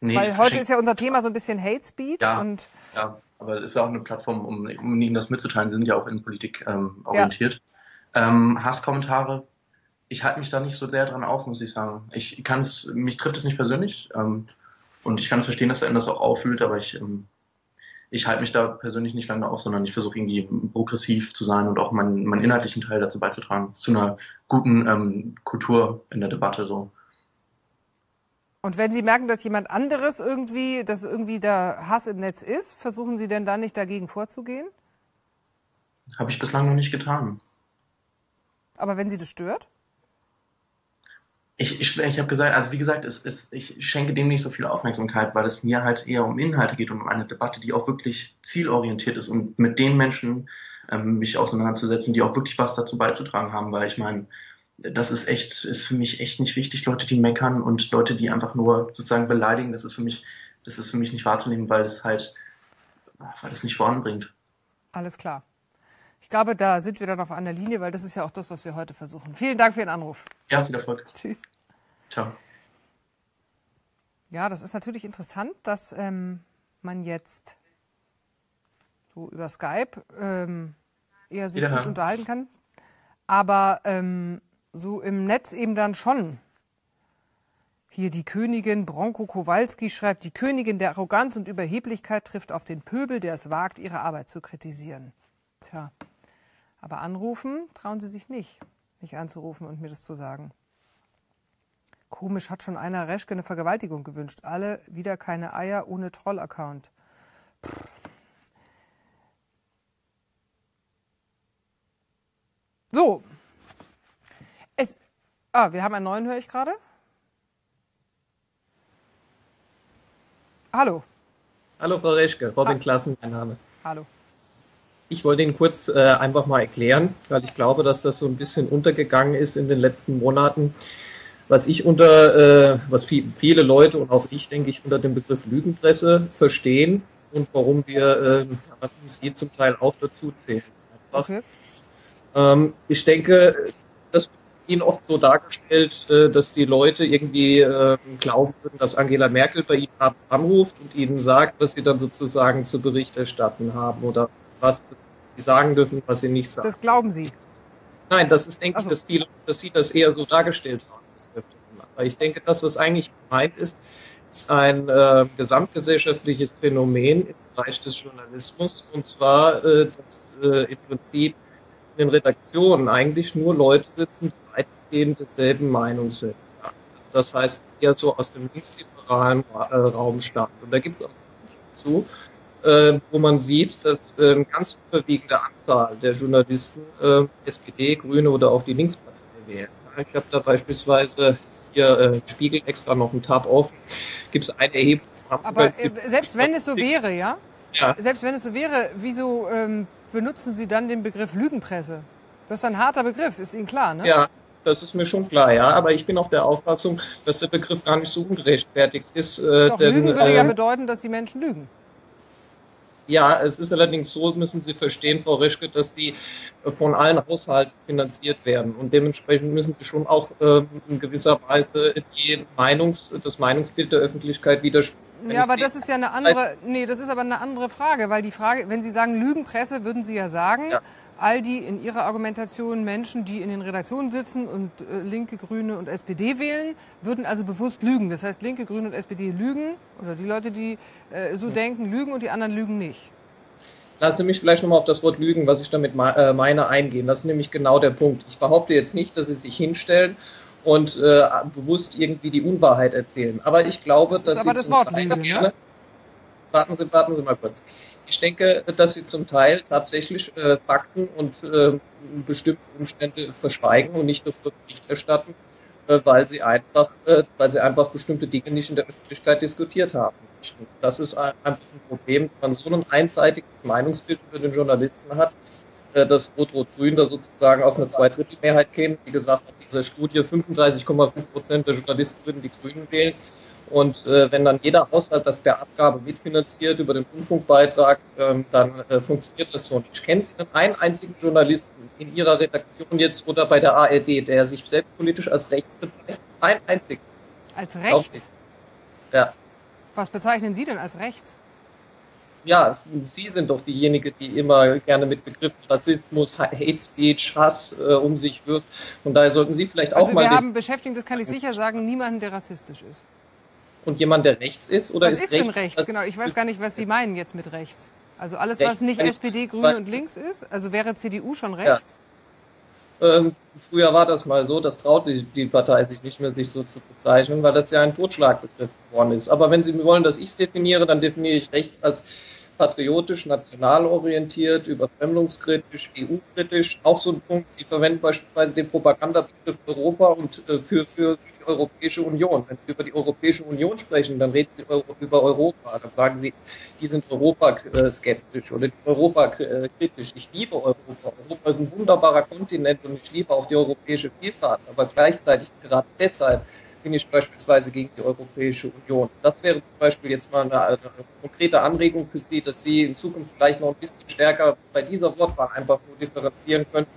Nee, Weil heute ist ja unser Thema so ein bisschen Hate Speech ja, und ja, aber es ist ja auch eine Plattform, um, um Ihnen das mitzuteilen. Sie sind ja auch in Politik ähm, orientiert. Ja. Ähm, Hasskommentare, ich halte mich da nicht so sehr dran auf, muss ich sagen. Ich kann es, mich trifft es nicht persönlich. Ähm, und ich kann es verstehen, dass er das auch auffühlt, aber ich, ähm, ich halte mich da persönlich nicht lange auf, sondern ich versuche irgendwie progressiv zu sein und auch meinen, meinen inhaltlichen Teil dazu beizutragen, zu einer guten ähm, Kultur in der Debatte so. Und wenn Sie merken, dass jemand anderes irgendwie, dass irgendwie der Hass im Netz ist, versuchen Sie denn dann nicht dagegen vorzugehen? Habe ich bislang noch nicht getan. Aber wenn Sie das stört? Ich, ich, ich habe gesagt, also wie gesagt, es, es, ich schenke dem nicht so viel Aufmerksamkeit, weil es mir halt eher um Inhalte geht und um eine Debatte, die auch wirklich zielorientiert ist und mit den Menschen ähm, mich auseinanderzusetzen, die auch wirklich was dazu beizutragen haben, weil ich meine, das ist echt, ist für mich echt nicht wichtig, Leute, die meckern und Leute, die einfach nur sozusagen beleidigen, das ist für mich, das ist für mich nicht wahrzunehmen, weil es halt, weil es nicht voranbringt. Alles klar. Ich glaube, da sind wir dann auf einer Linie, weil das ist ja auch das, was wir heute versuchen. Vielen Dank für Ihren Anruf. Ja, viel Erfolg. Tschüss. Ciao. Ja, das ist natürlich interessant, dass ähm, man jetzt so über Skype ähm, eher sich gut unterhalten kann. Aber ähm, so im Netz eben dann schon. Hier die Königin Bronko Kowalski schreibt, die Königin der Arroganz und Überheblichkeit trifft auf den Pöbel, der es wagt, ihre Arbeit zu kritisieren. Tja, aber anrufen trauen sie sich nicht, mich anzurufen und mir das zu sagen. Komisch hat schon einer Reschke eine Vergewaltigung gewünscht. Alle wieder keine Eier ohne Troll-Account. So. Es, ah, wir haben einen neuen, höre ich gerade. Hallo. Hallo, Frau Reschke. Robin ha Klassen, mein Name. Hallo. Ich wollte Ihnen kurz äh, einfach mal erklären, weil ich glaube, dass das so ein bisschen untergegangen ist in den letzten Monaten. Was ich unter, äh, was viel, viele Leute und auch ich, denke ich, unter dem Begriff Lügenpresse verstehen und warum wir äh, sie zum Teil auch dazu zählen. Okay. Ähm, ich denke, das wird Ihnen oft so dargestellt, äh, dass die Leute irgendwie äh, glauben würden, dass Angela Merkel bei Ihnen abends anruft und Ihnen sagt, was Sie dann sozusagen zu Bericht erstatten haben oder was Sie sagen dürfen, was Sie nicht sagen. Das glauben Sie? Nein, das ist, denke also. ich, dass viele, dass Sie das eher so dargestellt haben. Aber ich denke, das, was eigentlich gemeint ist, ist ein äh, gesamtgesellschaftliches Phänomen im Bereich des Journalismus. Und zwar, äh, dass äh, im Prinzip in den Redaktionen eigentlich nur Leute sitzen, die weitestgehend derselben Meinung sind. Also das heißt, eher so aus dem linksliberalen äh, Raum stammt. Und da gibt es auch zu, äh, wo man sieht, dass eine ganz überwiegende Anzahl der Journalisten äh, SPD, Grüne oder auch die Linkspartei wählen. Ich habe da beispielsweise hier äh, Spiegel extra noch einen Tab offen. Gibt es eine Erhebung. Aber äh, selbst wenn es so wäre, ja? Ja. Selbst wenn es so wäre, wieso ähm, benutzen Sie dann den Begriff Lügenpresse? Das ist ein harter Begriff, ist Ihnen klar, ne? Ja, das ist mir schon klar, ja. Aber ich bin auch der Auffassung, dass der Begriff gar nicht so ungerechtfertigt ist. Äh, Doch, denn, Lügen würde äh, ja bedeuten, dass die Menschen lügen. Ja, es ist allerdings so, müssen Sie verstehen, Frau Reschke, dass Sie von allen Haushalten finanziert werden. Und dementsprechend müssen Sie schon auch äh, in gewisser Weise die Meinungs-, das Meinungsbild der Öffentlichkeit widerspiegeln. Ja, aber das ist ja eine andere, nee, das ist aber eine andere Frage, weil die Frage, wenn Sie sagen Lügenpresse, würden Sie ja sagen, ja. All die in Ihrer Argumentation Menschen, die in den Redaktionen sitzen und äh, Linke, Grüne und SPD wählen, würden also bewusst lügen. Das heißt, Linke, Grüne und SPD lügen, oder die Leute, die äh, so ja. denken, lügen und die anderen lügen nicht. Lassen Sie mich vielleicht nochmal auf das Wort Lügen, was ich damit äh, meine, eingehen. Das ist nämlich genau der Punkt. Ich behaupte jetzt nicht, dass Sie sich hinstellen und äh, bewusst irgendwie die Unwahrheit erzählen. Aber ich glaube, das dass sie das Wort Lüge, ne? warten Sie, warten Sie mal kurz. Ich denke, dass sie zum Teil tatsächlich äh, Fakten und äh, bestimmte Umstände verschweigen und nicht darüber Bericht erstatten, äh, weil sie einfach, äh, weil sie einfach bestimmte Dinge nicht in der Öffentlichkeit diskutiert haben. Das ist einfach ein Problem, wenn man so ein einseitiges Meinungsbild über den Journalisten hat, äh, dass Rot-Rot-Grün da sozusagen auf eine Zweidrittelmehrheit käme. Wie gesagt, nach dieser Studie 35,5 Prozent der Journalisten würden die Grünen wählen. Und äh, wenn dann jeder Haushalt das per Abgabe mitfinanziert über den Rundfunkbeitrag, ähm, dann äh, funktioniert das so. Und ich kenne Sie denn einen einzigen Journalisten in Ihrer Redaktion jetzt oder bei der ARD, der sich selbst politisch als rechts bezeichnet? Ein einzigen. Als rechts? Ja. Was bezeichnen Sie denn als rechts? Ja, Sie sind doch diejenige, die immer gerne mit Begriffen Rassismus, Hate Speech, Hass äh, um sich wirft. Und daher sollten Sie vielleicht also auch mal. Wir haben beschäftigt, das kann ich sicher sagen, niemanden, der rassistisch ist und jemand, der rechts ist? Oder was ist, ist rechts? denn rechts? Genau, ich weiß gar nicht, was Sie meinen jetzt mit rechts. Also alles, was nicht SPD, Grüne und links ist? Also wäre CDU schon rechts? Ja. Ähm, früher war das mal so, das traut die, die Partei sich nicht mehr, sich so zu bezeichnen, weil das ja ein Totschlagbegriff geworden ist. Aber wenn Sie wollen, dass ich es definiere, dann definiere ich rechts als patriotisch, national orientiert, überfremdungskritisch, EU-kritisch. Auch so ein Punkt, Sie verwenden beispielsweise den Propagandabegriff Europa und äh, für, für die Europäische Union. Wenn Sie über die Europäische Union sprechen, dann reden Sie über Europa. Dann sagen Sie, die sind Europa-skeptisch oder die sind Europa-kritisch. Ich liebe Europa. Europa ist ein wunderbarer Kontinent und ich liebe auch die europäische Vielfalt. Aber gleichzeitig gerade deshalb bin ich beispielsweise gegen die Europäische Union. Das wäre zum Beispiel jetzt mal eine, eine, konkrete Anregung für Sie, dass Sie in Zukunft vielleicht noch ein bisschen stärker bei dieser Wortwahl einfach nur differenzieren könnten.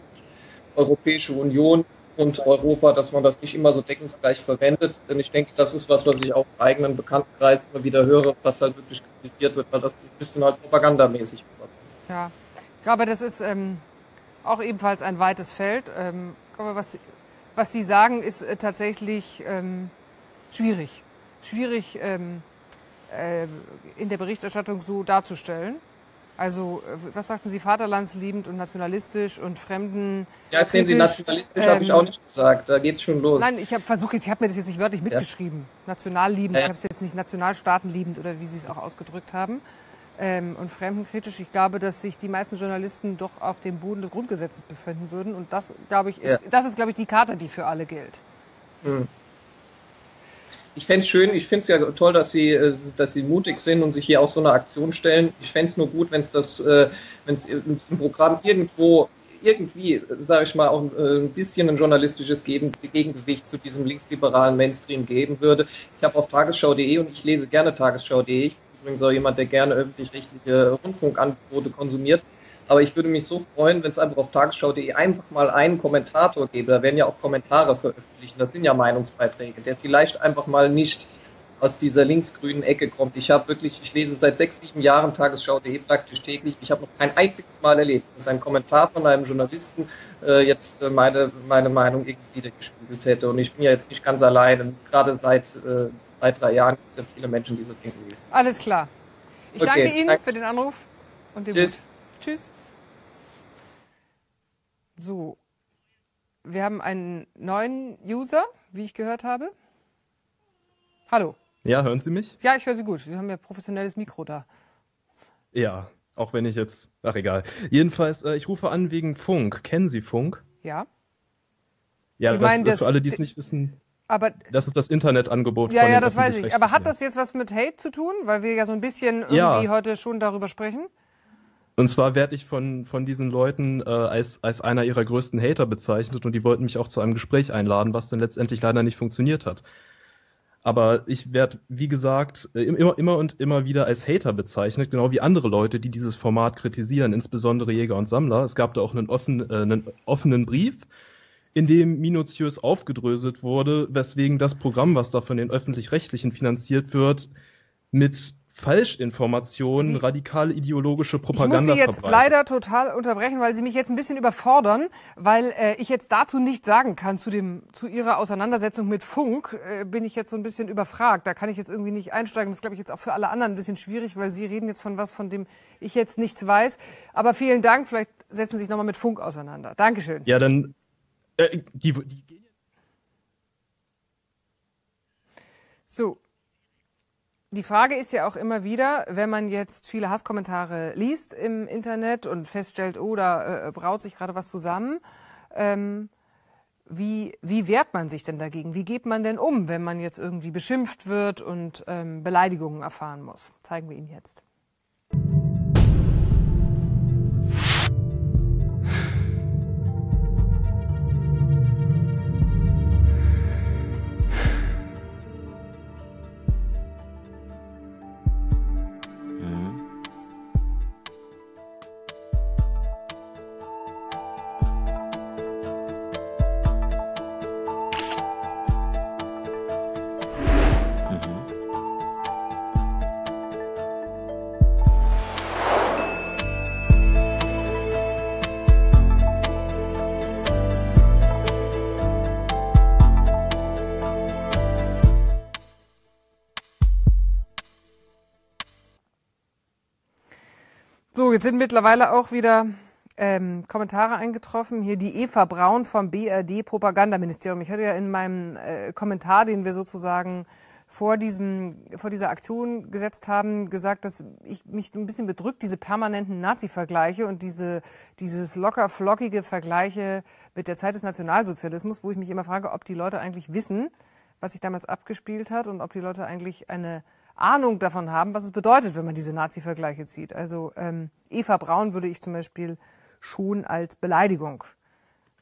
Europäische Union und Europa, dass man das nicht immer so deckungsgleich verwendet. Denn ich denke, das ist was, was ich auch im eigenen Bekanntenkreis immer wieder höre, was halt wirklich kritisiert wird, weil das ein bisschen halt propagandamäßig wird. Ja, ich glaube, das ist ähm, auch ebenfalls ein weites Feld. Ähm, was, was Sie sagen, ist äh, tatsächlich ähm, schwierig. Schwierig ähm, äh, in der Berichterstattung so darzustellen. Also, äh, was sagten Sie, vaterlandsliebend und nationalistisch und Fremden? Ja, sehen Sie, nationalistisch ähm, habe ich auch nicht gesagt. Da geht's schon los. Nein, ich habe versucht, ich habe mir das jetzt nicht wörtlich mitgeschrieben. Ja. Nationalliebend, ja. ich habe es jetzt nicht nationalstaatenliebend oder wie Sie es auch ausgedrückt haben. Ähm, und fremdenkritisch. Ich glaube, dass sich die meisten Journalisten doch auf dem Boden des Grundgesetzes befinden würden. Und das, glaube ich, ist, das ist, glaube ich, die Karte, die für alle gilt. Hm ich fände es schön, ich finde es ja toll, dass sie, äh, dass sie mutig sind und sich hier auch so eine Aktion stellen. Ich fände es nur gut, wenn es das, äh, wenn es im Programm irgendwo irgendwie, sage ich mal, auch äh, ein bisschen ein journalistisches Gegengewicht zu diesem linksliberalen Mainstream geben würde. Ich habe auf tagesschau.de und ich lese gerne tagesschau.de. Ich übrigens auch jemand, der gerne öffentlich-rechtliche Rundfunkangebote konsumiert. Aber ich würde mich so freuen, wenn es einfach auf tagesschau.de einfach mal einen Kommentator gäbe. Da werden ja auch Kommentare veröffentlicht. Das sind ja Meinungsbeiträge, der vielleicht einfach mal nicht aus dieser linksgrünen Ecke kommt. Ich habe wirklich, ich lese seit sechs, sieben Jahren tagesschau.de praktisch täglich. Ich habe noch kein einziges Mal erlebt, dass ein Kommentar von einem Journalisten äh, jetzt äh, meine, meine Meinung irgendwie gespiegelt hätte. Und ich bin ja jetzt nicht ganz allein. Gerade seit äh, zwei, drei Jahren gibt es ja viele Menschen, die so denken. Alles klar. Ich okay, danke Ihnen danke. für den Anruf und den Tschüss. Mut. Tschüss. So, wir haben einen neuen User, wie ich gehört habe. Hallo. Ja, hören Sie mich? Ja, ich höre Sie gut. Sie haben ja professionelles Mikro da. Ja, auch wenn ich jetzt. Ach, egal. Jedenfalls, äh, ich rufe an wegen Funk. Kennen Sie Funk? Ja. Ja, Sie meinen, das, für alle, die es nicht wissen. Aber das ist das Internetangebot. Ja, von ja, das weiß ich. Aber hat das jetzt was mit Hate zu tun? Weil wir ja so ein bisschen irgendwie ja. heute schon darüber sprechen. Und zwar werde ich von, von diesen Leuten äh, als, als einer ihrer größten Hater bezeichnet und die wollten mich auch zu einem Gespräch einladen, was dann letztendlich leider nicht funktioniert hat. Aber ich werde, wie gesagt, äh, immer, immer und immer wieder als Hater bezeichnet, genau wie andere Leute, die dieses Format kritisieren, insbesondere Jäger und Sammler. Es gab da auch einen, offen, äh, einen offenen Brief, in dem minutiös aufgedröselt wurde, weswegen das Programm, was da von den öffentlich-rechtlichen finanziert wird, mit Falschinformationen, Sie, radikale ideologische Propaganda. Ich muss Sie jetzt verbreiten. leider total unterbrechen, weil Sie mich jetzt ein bisschen überfordern, weil äh, ich jetzt dazu nichts sagen kann zu dem zu Ihrer Auseinandersetzung mit Funk. Äh, bin ich jetzt so ein bisschen überfragt. Da kann ich jetzt irgendwie nicht einsteigen. Das glaube ich jetzt auch für alle anderen ein bisschen schwierig, weil Sie reden jetzt von was, von dem ich jetzt nichts weiß. Aber vielen Dank. Vielleicht setzen Sie sich nochmal mit Funk auseinander. Dankeschön. Ja, dann äh, die, die So, die Frage ist ja auch immer wieder, wenn man jetzt viele Hasskommentare liest im Internet und feststellt, oh, äh, braut sich gerade was zusammen, ähm, wie, wie wehrt man sich denn dagegen? Wie geht man denn um, wenn man jetzt irgendwie beschimpft wird und ähm, Beleidigungen erfahren muss? Zeigen wir Ihnen jetzt. Jetzt sind mittlerweile auch wieder ähm, Kommentare eingetroffen. Hier die Eva Braun vom BRD Propagandaministerium. Ich hatte ja in meinem äh, Kommentar, den wir sozusagen vor diesem, vor dieser Aktion gesetzt haben, gesagt, dass ich mich ein bisschen bedrückt, diese permanenten Nazi-Vergleiche und diese, dieses locker flockige Vergleiche mit der Zeit des Nationalsozialismus, wo ich mich immer frage, ob die Leute eigentlich wissen, was sich damals abgespielt hat und ob die Leute eigentlich eine Ahnung davon haben, was es bedeutet, wenn man diese Nazi-Vergleiche zieht. Also ähm, Eva Braun würde ich zum Beispiel schon als Beleidigung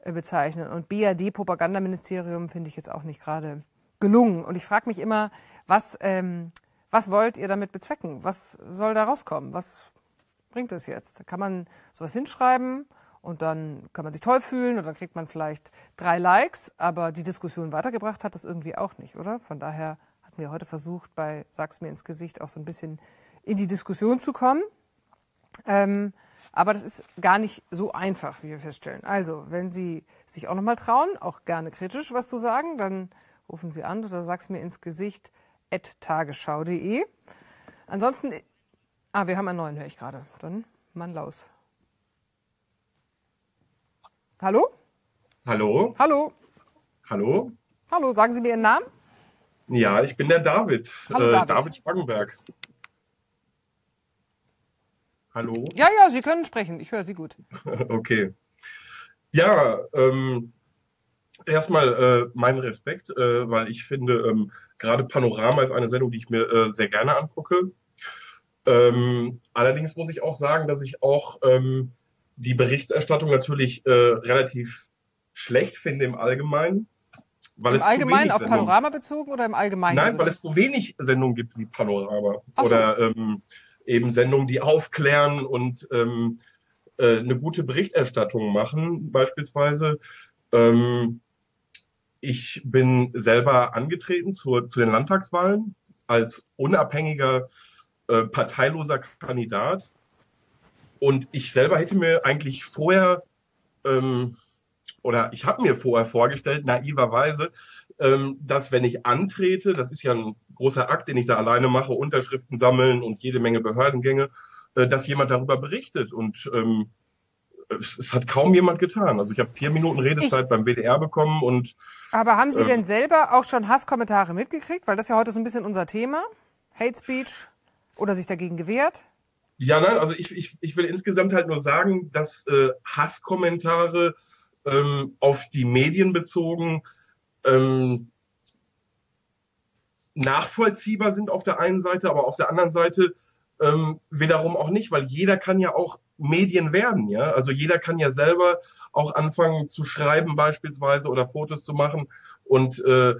äh, bezeichnen. Und BAD-Propagandaministerium finde ich jetzt auch nicht gerade gelungen. Und ich frage mich immer, was, ähm, was wollt ihr damit bezwecken? Was soll da rauskommen? Was bringt das jetzt? Kann man sowas hinschreiben und dann kann man sich toll fühlen und dann kriegt man vielleicht drei Likes, aber die Diskussion weitergebracht hat das irgendwie auch nicht, oder? Von daher hatten wir heute versucht, bei Sag's mir ins Gesicht auch so ein bisschen in die Diskussion zu kommen. Ähm, aber das ist gar nicht so einfach, wie wir feststellen. Also, wenn Sie sich auch nochmal trauen, auch gerne kritisch was zu sagen, dann rufen Sie an oder sag's mir ins Gesicht at tagesschau.de. Ansonsten, ah, wir haben einen neuen, höre ich gerade. Dann Mann Laus. Hallo? Hallo? Hallo? Hallo? Hallo, sagen Sie mir Ihren Namen? Ja, ich bin der David. Hallo, David. Äh, David Spangenberg. Hallo? Ja, ja, Sie können sprechen. Ich höre Sie gut. (laughs) okay. Ja, ähm, erstmal äh, mein Respekt, äh, weil ich finde, ähm, gerade Panorama ist eine Sendung, die ich mir äh, sehr gerne angucke. Ähm, allerdings muss ich auch sagen, dass ich auch ähm, die Berichterstattung natürlich äh, relativ schlecht finde im Allgemeinen. Weil Im es Allgemeinen auf Sendungen- Panorama bezogen oder im Allgemeinen? Nein, weil es so wenig Sendungen gibt wie Panorama. So. Oder ähm, eben Sendungen, die aufklären und ähm, äh, eine gute Berichterstattung machen, beispielsweise. Ähm, ich bin selber angetreten zur, zu den Landtagswahlen als unabhängiger, äh, parteiloser Kandidat. Und ich selber hätte mir eigentlich vorher ähm, oder ich habe mir vorher vorgestellt, naiverweise, ähm, dass wenn ich antrete, das ist ja ein großer Akt, den ich da alleine mache, Unterschriften sammeln und jede Menge Behördengänge, äh, dass jemand darüber berichtet. Und ähm, es, es hat kaum jemand getan. Also ich habe vier Minuten Redezeit beim WDR bekommen und Aber haben Sie Ähm. denn selber auch schon Hasskommentare mitgekriegt? Weil das ist ja heute so ein bisschen unser Thema. Hate Speech oder sich dagegen gewehrt? Ja, nein, also ich, ich, ich will insgesamt halt nur sagen, dass äh, Hasskommentare ähm, auf die Medien bezogen ähm, nachvollziehbar sind auf der einen Seite, aber auf der anderen Seite ähm, wiederum auch nicht, weil jeder kann ja auch Medien werden, ja. Also jeder kann ja selber auch anfangen zu schreiben beispielsweise oder Fotos zu machen und äh,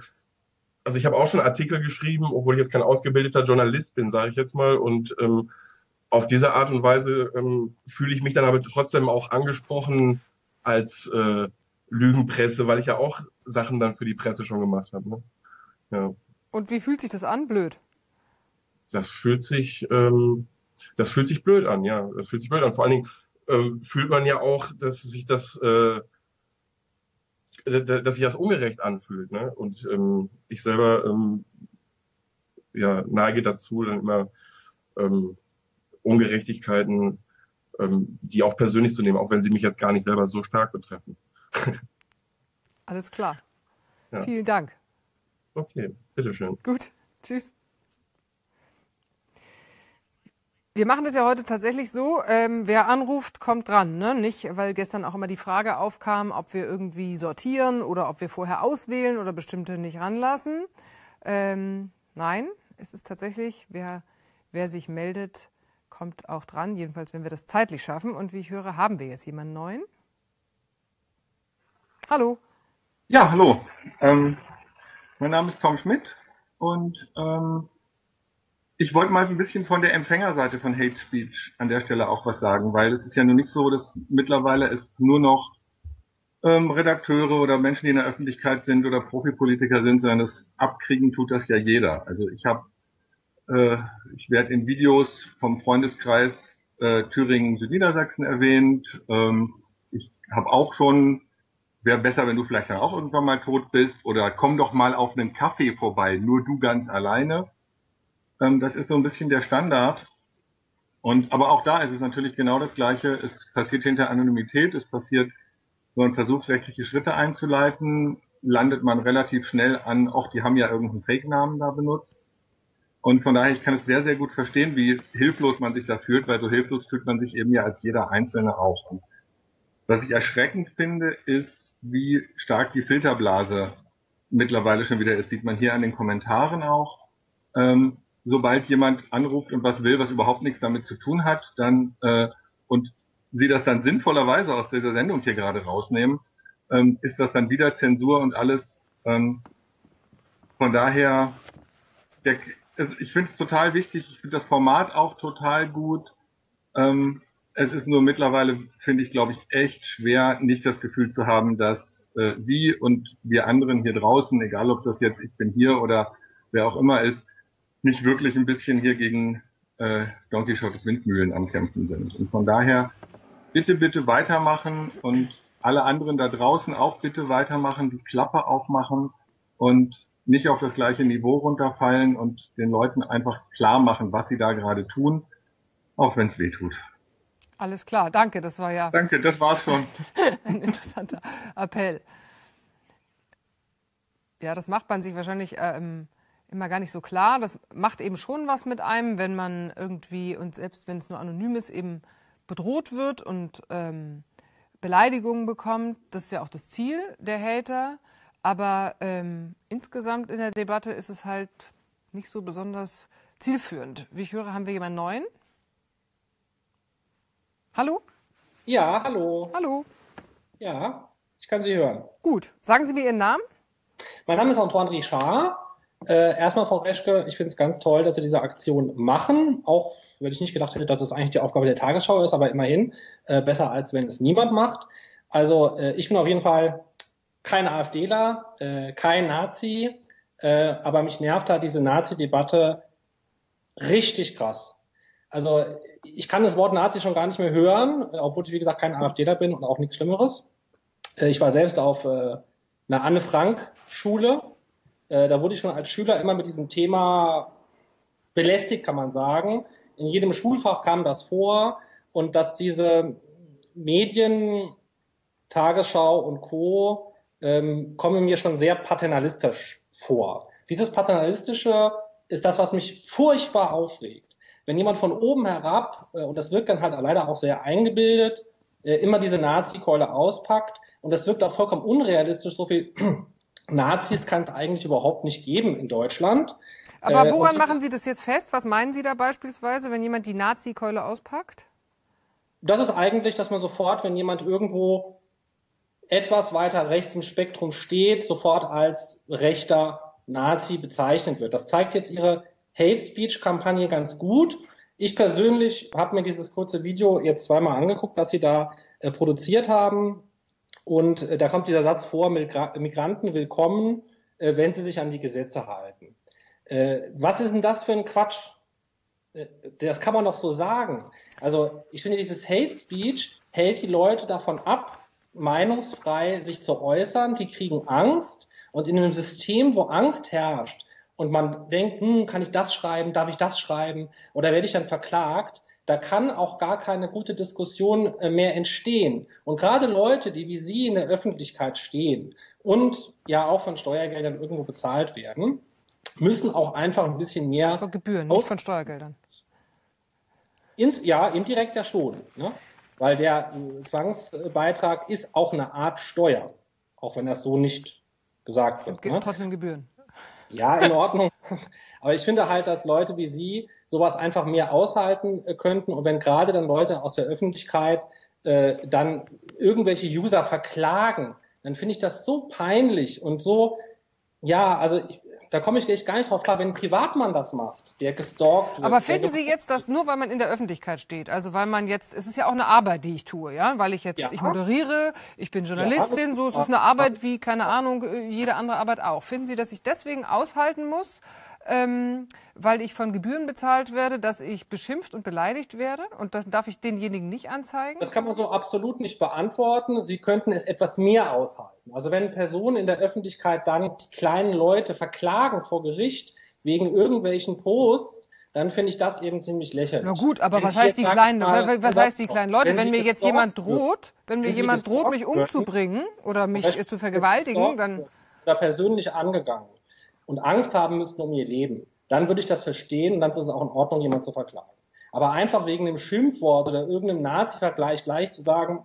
also ich habe auch schon Artikel geschrieben, obwohl ich jetzt kein ausgebildeter Journalist bin, sage ich jetzt mal. Und ähm, auf diese Art und Weise ähm, fühle ich mich dann aber trotzdem auch angesprochen als äh, Lügenpresse, weil ich ja auch Sachen dann für die Presse schon gemacht habe. Ne? Ja, Und wie fühlt sich das an? Blöd. das fühlt sich, ähm, das fühlt sich blöd an, ja. Das fühlt sich blöd an. Vor allen Dingen ähm, fühlt man ja auch, dass sich das, äh, dass sich das ungerecht anfühlt. Ne? Und ähm, ich selber ähm, ja, neige dazu, dann immer ähm, Ungerechtigkeiten, ähm, die auch persönlich zu nehmen, auch wenn sie mich jetzt gar nicht selber so stark betreffen. (laughs) Alles klar. Ja. Vielen Dank. Okay, bitteschön. Gut. (laughs) Tschüss. Wir machen das ja heute tatsächlich so, ähm, wer anruft, kommt dran. Ne? Nicht, weil gestern auch immer die Frage aufkam, ob wir irgendwie sortieren oder ob wir vorher auswählen oder bestimmte nicht ranlassen. Ähm, nein, es ist tatsächlich, wer, wer sich meldet, kommt auch dran, jedenfalls wenn wir das zeitlich schaffen. Und wie ich höre, haben wir jetzt jemanden neuen. Hallo. Ja, hallo. Ähm, mein Name ist Tom Schmidt und ähm, ich wollte mal ein bisschen von der Empfängerseite von Hate Speech an der Stelle auch was sagen, weil es ist ja nun nicht so, dass mittlerweile es nur noch ähm, Redakteure oder Menschen, die in der Öffentlichkeit sind oder Profipolitiker sind, sondern das Abkriegen tut das ja jeder. Also ich habe, äh, ich werde in Videos vom Freundeskreis äh, Thüringen Südniedersachsen erwähnt. Ähm, ich habe auch schon, wäre besser, wenn du vielleicht dann auch irgendwann mal tot bist oder komm doch mal auf einen Kaffee vorbei, nur du ganz alleine ähm, das ist so ein bisschen der Standard. Und, aber auch da ist es natürlich genau das Gleiche. Es passiert hinter Anonymität, es passiert, wenn man versucht, rechtliche Schritte einzuleiten, landet man relativ schnell an, auch die haben ja irgendeinen Fake-Namen da benutzt. Und von daher, ich kann es sehr, sehr gut verstehen, wie hilflos man sich da fühlt, weil so hilflos fühlt man sich eben ja als jeder Einzelne auch. Und was ich erschreckend finde, ist, wie stark die Filterblase mittlerweile schon wieder ist. Sieht man hier an den Kommentaren auch. Ähm, sobald jemand anruft und was will, was überhaupt nichts damit zu tun hat, dann äh, und sie das dann sinnvollerweise aus dieser Sendung hier gerade rausnehmen, ähm, ist das dann wieder Zensur und alles. Ähm, von daher, der, also ich finde es total wichtig, ich finde das Format auch total gut. Ähm, es ist nur mittlerweile, finde ich, glaube ich, echt schwer, nicht das Gefühl zu haben, dass äh, Sie und wir anderen hier draußen, egal ob das jetzt ich bin hier oder wer auch immer ist, nicht wirklich ein bisschen hier gegen äh, Don Quixotes Windmühlen am Kämpfen sind. Und von daher bitte, bitte weitermachen und alle anderen da draußen auch bitte weitermachen, die Klappe aufmachen und nicht auf das gleiche Niveau runterfallen und den Leuten einfach klar machen, was sie da gerade tun, auch wenn es weh tut. Alles klar, danke, das war ja. Danke, das war's schon. (laughs) ein interessanter Appell. Ja, das macht man sich wahrscheinlich ähm, immer gar nicht so klar. Das macht eben schon was mit einem, wenn man irgendwie, und selbst wenn es nur anonym ist, eben bedroht wird und ähm, Beleidigungen bekommt. Das ist ja auch das Ziel der Hater. Aber ähm, insgesamt in der Debatte ist es halt nicht so besonders zielführend. Wie ich höre, haben wir jemanden neuen. Hallo? Ja, hallo. Hallo. Ja, ich kann Sie hören. Gut. Sagen Sie mir Ihren Namen. Mein Name ist Antoine Richard. Äh, erstmal, Frau Reschke, ich finde es ganz toll, dass Sie diese Aktion machen. Auch wenn ich nicht gedacht hätte, dass es eigentlich die Aufgabe der Tagesschau ist, aber immerhin äh, besser, als wenn es niemand macht. Also äh, ich bin auf jeden Fall kein AfDler, äh, kein Nazi, äh, aber mich nervt da diese Nazi-Debatte richtig krass. Also ich kann das Wort Nazi schon gar nicht mehr hören, obwohl ich wie gesagt kein AfDler bin und auch nichts Schlimmeres. Äh, ich war selbst auf äh, einer Anne Frank Schule äh, da wurde ich schon als Schüler immer mit diesem Thema belästigt, kann man sagen. In jedem Schulfach kam das vor und dass diese Medien, Tagesschau und Co. Ähm, kommen mir schon sehr paternalistisch vor. Dieses Paternalistische ist das, was mich furchtbar aufregt. Wenn jemand von oben herab, äh, und das wirkt dann halt leider auch sehr eingebildet, äh, immer diese Nazi-Keule auspackt, und das wirkt auch vollkommen unrealistisch, so viel (clears throat) Nazis kann es eigentlich überhaupt nicht geben in Deutschland. Aber äh, woran äh, machen Sie das jetzt fest? Was meinen Sie da beispielsweise, wenn jemand die Nazi-Keule auspackt? Das ist eigentlich, dass man sofort, wenn jemand irgendwo etwas weiter rechts im Spektrum steht, sofort als rechter Nazi bezeichnet wird. Das zeigt jetzt Ihre Hate Speech-Kampagne ganz gut. Ich persönlich habe mir dieses kurze Video jetzt zweimal angeguckt, das Sie da äh, produziert haben. Und äh, da kommt dieser Satz vor, Migranten willkommen, äh, wenn sie sich an die Gesetze halten. Äh, was ist denn das für ein Quatsch? Äh, das kann man doch so sagen. Also ich finde, dieses Hate Speech hält die Leute davon ab, meinungsfrei sich zu äußern. Die kriegen Angst. Und in einem System, wo Angst herrscht und man denkt, hm, kann ich das schreiben, darf ich das schreiben oder werde ich dann verklagt, da kann auch gar keine gute Diskussion äh, mehr entstehen. Und gerade Leute, die wie Sie in der Öffentlichkeit stehen und ja auch von Steuergeldern irgendwo bezahlt werden, müssen auch einfach ein bisschen mehr. Von Gebühren, nicht von Steuergeldern. In, ja, indirekt ja schon. Ne? Weil der Zwangsbeitrag ist auch eine Art Steuer. Auch wenn das so nicht gesagt wird. Ne? Trotzdem Gebühren. Ja, in Ordnung. (laughs) Aber ich finde halt, dass Leute wie Sie sowas einfach mehr aushalten äh, könnten. Und wenn gerade dann Leute aus der Öffentlichkeit äh, dann irgendwelche User verklagen, dann finde ich das so peinlich und so, ja, also ich, da komme ich gar nicht drauf klar, wenn ein Privatmann das macht, der gestalkt wird. Aber finden Sie jetzt, dass nur weil man in der Öffentlichkeit steht, also weil man jetzt, es ist ja auch eine Arbeit, die ich tue, ja, weil ich jetzt, ja. ich moderiere, ich bin Journalistin, ja, so ist es eine Arbeit wie, keine Ahnung, jede andere Arbeit auch. Finden Sie, dass ich deswegen aushalten muss, ähm, weil ich von Gebühren bezahlt werde, dass ich beschimpft und beleidigt werde und dann darf ich denjenigen nicht anzeigen? Das kann man so absolut nicht beantworten. Sie könnten es etwas mehr aushalten. Also wenn Personen in der Öffentlichkeit dann die kleinen Leute verklagen vor Gericht wegen irgendwelchen Posts, dann finde ich das eben ziemlich lächerlich. Na gut, aber was heißt die kleinen, mal, was heißt die kleinen Leute? Wenn, wenn mir jetzt jemand droht, wenn mir jemand droht, mich umzubringen oder mich zu vergewaltigen, dann oder persönlich angegangen und Angst haben müssten um ihr Leben, dann würde ich das verstehen und dann ist es auch in Ordnung, jemand zu verklagen. Aber einfach wegen dem Schimpfwort oder irgendeinem Nazi-Vergleich gleich zu sagen,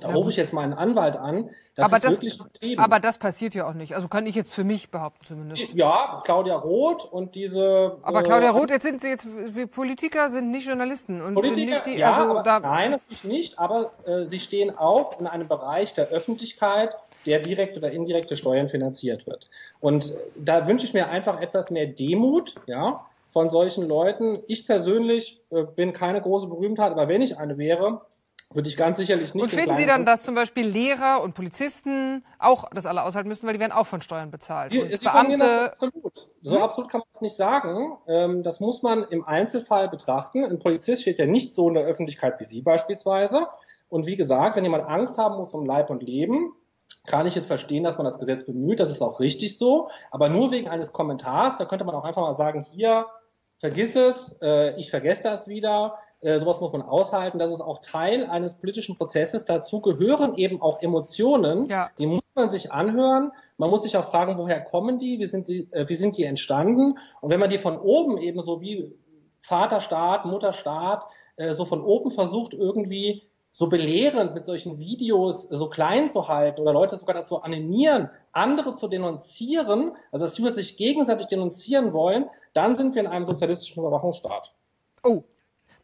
da rufe ich jetzt meinen Anwalt an. Das aber, ist das, aber das passiert ja auch nicht. Also kann ich jetzt für mich behaupten zumindest. Ja, Claudia Roth und diese. Aber Claudia äh, Roth, jetzt sind sie jetzt wir Politiker sind nicht Journalisten und Politiker, nicht die, ja, also da, nein, natürlich nicht. Aber äh, sie stehen auch in einem Bereich der Öffentlichkeit der direkt oder indirekte Steuern finanziert wird. Und da wünsche ich mir einfach etwas mehr Demut, ja, von solchen Leuten. Ich persönlich äh, bin keine große Berühmtheit, aber wenn ich eine wäre, würde ich ganz sicherlich nicht. Und finden Sie dann, dass zum Beispiel Lehrer und Polizisten auch das alle aushalten müssen, weil die werden auch von Steuern bezahlt? Sie, Sie Beamte... das absolut. So hm? absolut kann man es nicht sagen. Ähm, das muss man im Einzelfall betrachten. Ein Polizist steht ja nicht so in der Öffentlichkeit wie Sie beispielsweise. Und wie gesagt, wenn jemand Angst haben muss um Leib und Leben, kann ich es verstehen, dass man das Gesetz bemüht, das ist auch richtig so, aber nur wegen eines Kommentars, da könnte man auch einfach mal sagen, hier, vergiss es, äh, ich vergesse das wieder, äh, sowas muss man aushalten, das ist auch Teil eines politischen Prozesses, dazu gehören eben auch Emotionen, ja. die muss man sich anhören, man muss sich auch fragen, woher kommen die, wie sind die, äh, wie sind die entstanden? Und wenn man die von oben eben so wie Vaterstaat, Mutterstaat, äh, so von oben versucht irgendwie so belehrend mit solchen Videos so klein zu halten oder Leute sogar dazu animieren, andere zu denunzieren, also dass wir sich gegenseitig denunzieren wollen, dann sind wir in einem sozialistischen Überwachungsstaat. Oh,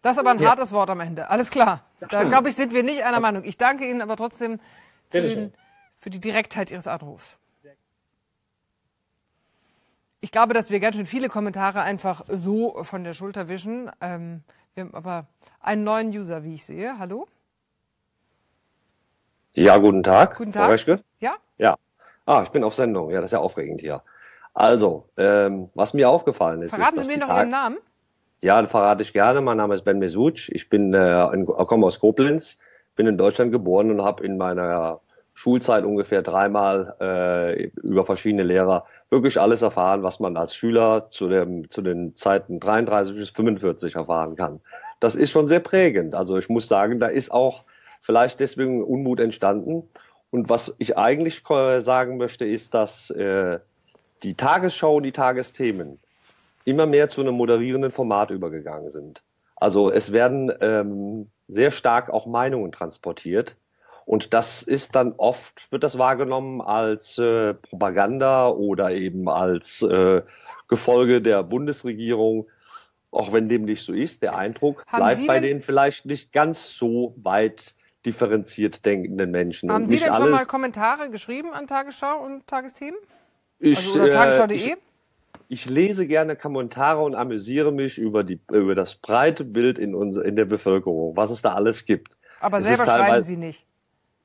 das ist aber ein ja. hartes Wort am Ende. Alles klar. Da glaube ich, sind wir nicht einer Meinung. Ich danke Ihnen aber trotzdem für, den, für die Direktheit Ihres Anrufs. Ich glaube, dass wir ganz schön viele Kommentare einfach so von der Schulter wischen. Ähm, wir haben aber einen neuen User, wie ich sehe. Hallo? Ja, guten Tag. Guten Tag. Frau Ja? Ja. Ah, ich bin auf Sendung. Ja, das ist ja aufregend hier. Also, ähm, was mir aufgefallen ist. Verraten ist, Sie mir noch Tag Ihren Namen? Ja, den verrate ich gerne. Mein Name ist Ben Mesuc. Ich bin, äh, in, komme aus Koblenz, bin in Deutschland geboren und habe in meiner Schulzeit ungefähr dreimal äh, über verschiedene Lehrer wirklich alles erfahren, was man als Schüler zu, dem, zu den Zeiten 33 bis 45 erfahren kann. Das ist schon sehr prägend. Also ich muss sagen, da ist auch vielleicht deswegen Unmut entstanden. Und was ich eigentlich sagen möchte, ist, dass äh, die Tagesschau und die Tagesthemen immer mehr zu einem moderierenden Format übergegangen sind. Also es werden ähm, sehr stark auch Meinungen transportiert. Und das ist dann oft, wird das wahrgenommen als äh, Propaganda oder eben als äh, Gefolge der Bundesregierung. Auch wenn dem nicht so ist, der Eindruck Haben bleibt bei denen vielleicht nicht ganz so weit differenziert denkenden Menschen. Haben Sie denn schon mal Kommentare geschrieben an Tagesschau und Tagesthemen? Ich, also, oder Tagesschau.de? Ich, ich lese gerne Kommentare und amüsiere mich über, die, über das breite Bild in, unser, in der Bevölkerung, was es da alles gibt. Aber es selber schreiben Sie nicht.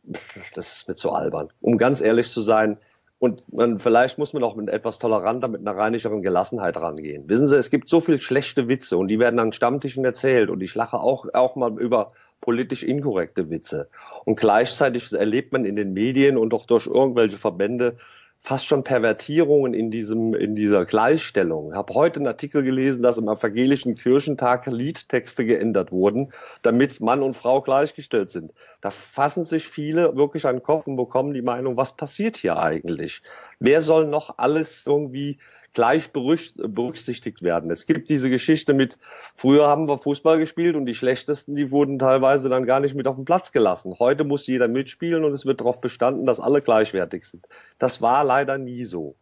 (laughs) Das ist mir zu albern. Um ganz ehrlich zu sein, und man, vielleicht muss man auch mit etwas toleranter, mit einer reinischeren Gelassenheit rangehen. Wissen Sie, es gibt so viel schlechte Witze und die werden an Stammtischen erzählt und ich lache auch, auch mal über politisch inkorrekte Witze. Und gleichzeitig erlebt man in den Medien und auch durch irgendwelche Verbände fast schon Pervertierungen in diesem in dieser Gleichstellung. Ich habe heute einen Artikel gelesen, dass im evangelischen Kirchentag Liedtexte geändert wurden, damit Mann und Frau gleichgestellt sind. Da fassen sich viele wirklich an den Kopf und bekommen die Meinung, was passiert hier eigentlich? Wer soll noch alles irgendwie gleich berücksichtigt werden. Es gibt diese Geschichte mit, früher haben wir Fußball gespielt und die Schlechtesten, die wurden teilweise dann gar nicht mit auf den Platz gelassen. Heute muss jeder mitspielen und es wird darauf bestanden, dass alle gleichwertig sind. Das war leider nie so.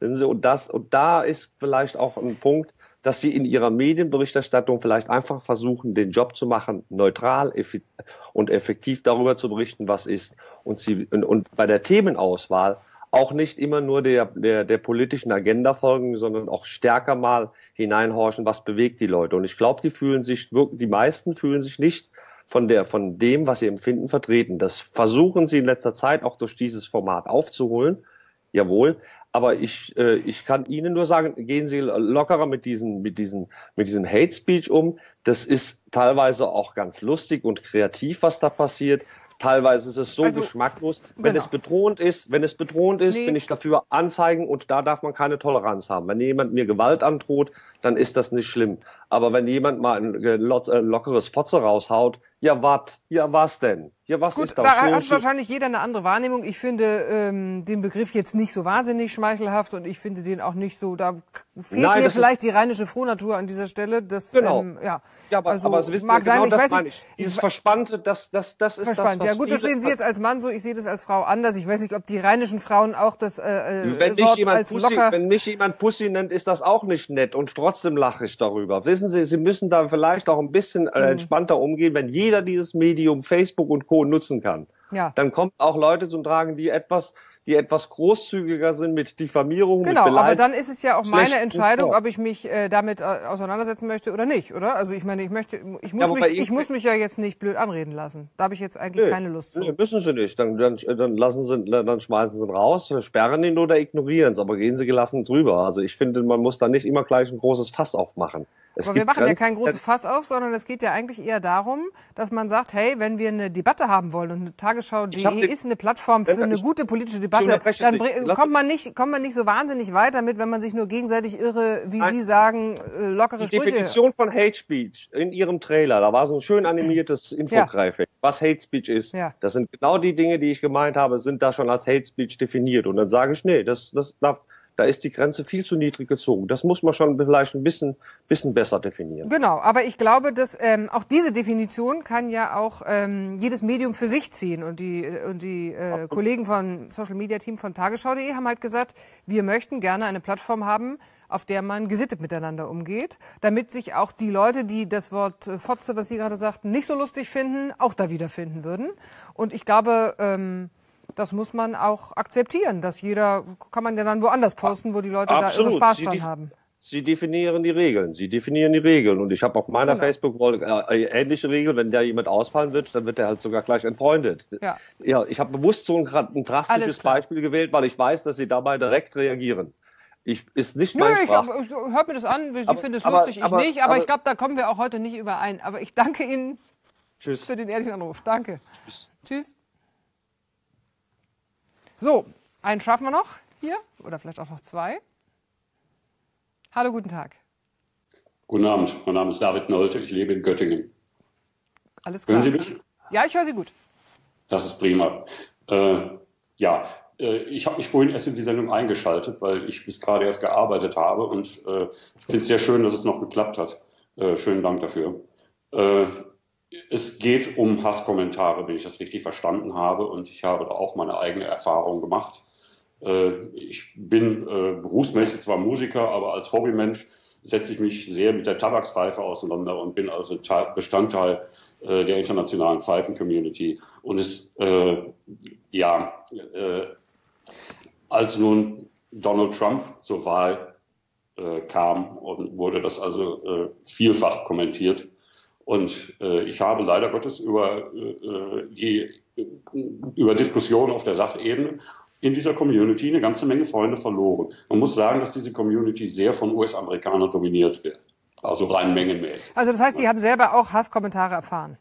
Und das, und da ist vielleicht auch ein Punkt, dass sie in ihrer Medienberichterstattung vielleicht einfach versuchen, den Job zu machen, neutral und effektiv darüber zu berichten, was ist. Und, sie, und, und bei der Themenauswahl auch nicht immer nur der, der, der politischen Agenda folgen, sondern auch stärker mal hineinhorchen, was bewegt die Leute. Und ich glaube, die fühlen sich die meisten fühlen sich nicht von der, von dem, was sie empfinden, vertreten. Das versuchen sie in letzter Zeit auch durch dieses Format aufzuholen. Jawohl. Aber ich, äh, ich kann Ihnen nur sagen, gehen Sie lockerer mit diesen, mit diesen, mit diesem Hate Speech um. Das ist teilweise auch ganz lustig und kreativ, was da passiert. Teilweise ist es so also, geschmacklos. Wenn genau. es bedrohend ist, wenn es bedrohend ist, nee. bin ich dafür anzeigen und da darf man keine Toleranz haben. Wenn jemand mir Gewalt androht, dann ist das nicht schlimm. Aber wenn jemand mal ein äh, lockeres Fotze raushaut, ja wat, ja was denn? Ja was Gut, ist das? Da hat wahrscheinlich jeder eine andere Wahrnehmung. Ich finde ähm, den Begriff jetzt nicht so wahnsinnig schmeichelhaft und ich finde den auch nicht so. Da fehlt Nein, mir vielleicht die rheinische Frohnatur an dieser Stelle. Das, genau. Ähm, ja. Ja, aber, also, aber es wissen mag genau sein, das meine ich. Dieses Verspannte, das, das, das ist Verspannt. das, was Ja gut, das sehen Sie jetzt als Mann so, ich sehe das als Frau anders. Ich weiß nicht, ob die rheinischen Frauen auch das äh, äh wenn Wort jemand als Pussy, locker... Wenn mich jemand Pussy nennt, ist das auch nicht nett und trotzdem lache ich darüber. Wissen Sie, Sie müssen da vielleicht auch ein bisschen äh, mhm. entspannter umgehen, wenn jeder dieses Medium Facebook und Co. nutzen kann. Ja. Dann kommt auch Leute zum Tragen, die etwas die etwas großzügiger sind mit Diffamierung. Genau, mit aber dann ist es ja auch meine Entscheidung, ob ich mich äh, damit äh, auseinandersetzen möchte oder nicht, oder? Also ich meine, ich möchte, ich muss, ja, mich, ich muss mich ja jetzt nicht blöd anreden lassen. Da habe ich jetzt eigentlich nee, keine Lust zu. Nee, müssen Sie nicht. Dann, dann, dann lassen Sie, dann schmeißen Sie ihn raus, sperren ihn oder ignorieren es, aber gehen Sie gelassen drüber. Also ich finde, man muss da nicht immer gleich ein großes Fass aufmachen. Es Aber wir machen ja kein großes Fass auf, sondern es geht ja eigentlich eher darum, dass man sagt, hey, wenn wir eine Debatte haben wollen und eine Tagesschau.de ist eine Plattform für eine gute politische Debatte, dann kommt man nicht, kommt man nicht so wahnsinnig weiter mit, wenn man sich nur gegenseitig irre, wie Nein. Sie sagen, äh, lockere Die Sprüche. Definition von Hate Speech in Ihrem Trailer, da war so ein schön animiertes Infografik, ja. was Hate Speech ist. Ja. Das sind genau die Dinge, die ich gemeint habe, sind da schon als Hate Speech definiert. Und dann sage ich, nee, das, das darf, da ist die Grenze viel zu niedrig gezogen. Das muss man schon vielleicht ein bisschen, bisschen besser definieren. Genau, aber ich glaube, dass ähm, auch diese Definition kann ja auch ähm, jedes Medium für sich ziehen. Und die, und die äh, Kollegen von Social Media Team von Tagesschau.de haben halt gesagt, wir möchten gerne eine Plattform haben, auf der man gesittet miteinander umgeht, damit sich auch die Leute, die das Wort äh, Fotze, was Sie gerade sagten, nicht so lustig finden, auch da wiederfinden würden. Und ich glaube, ähm, das muss man auch akzeptieren, dass jeder, kann man ja dann woanders posten, wo die Leute Absolut. da ihre Spaß Sie dran haben. Sie definieren die Regeln. Sie definieren die Regeln. Und ich habe auf meiner genau. Facebook-Wall äh, ähnliche Regeln. Wenn da jemand ausfallen wird, dann wird er halt sogar gleich entfreundet. Ja, ja ich habe bewusst so ein, ein drastisches Beispiel gewählt, weil ich weiß, dass Sie dabei direkt reagieren. Ich, ist nicht Nö, mein ich, Sprach. ich hört mir das an, Sie finden es lustig, aber, ich nicht, aber, aber ich glaube, da kommen wir auch heute nicht überein. Aber ich danke Ihnen Tschüss. für den ehrlichen Anruf. Danke. Tschüss. Tschüss. So, einen schaffen wir noch hier oder vielleicht auch noch zwei. Hallo, guten Tag. Guten Abend, mein Name ist David Nolte, ich lebe in Göttingen. Alles klar. Hören Sie mich? Ja, ich höre Sie gut. Das ist prima. Äh, ja, äh, ich habe mich vorhin erst in die Sendung eingeschaltet, weil ich bis gerade erst gearbeitet habe und äh, ich finde es sehr schön, dass es noch geklappt hat. Äh, schönen Dank dafür. Äh, es geht um Hasskommentare, wenn ich das richtig verstanden habe. Und ich habe da auch meine eigene Erfahrung gemacht. Äh, ich bin äh, berufsmäßig zwar Musiker, aber als Hobbymensch setze ich mich sehr mit der Tabakspfeife auseinander und bin also Bestandteil äh, der internationalen Pfeifen-Community. Und es, ja, als nun Donald Trump zur Wahl kam und wurde das also vielfach kommentiert, und äh, ich habe leider Gottes über, äh, die, über Diskussionen auf der Sachebene in dieser Community eine ganze Menge Freunde verloren. Man muss sagen, dass diese Community sehr von US-Amerikanern dominiert wird. Also rein mengenmäßig. Also das heißt, Sie haben selber auch Hasskommentare erfahren?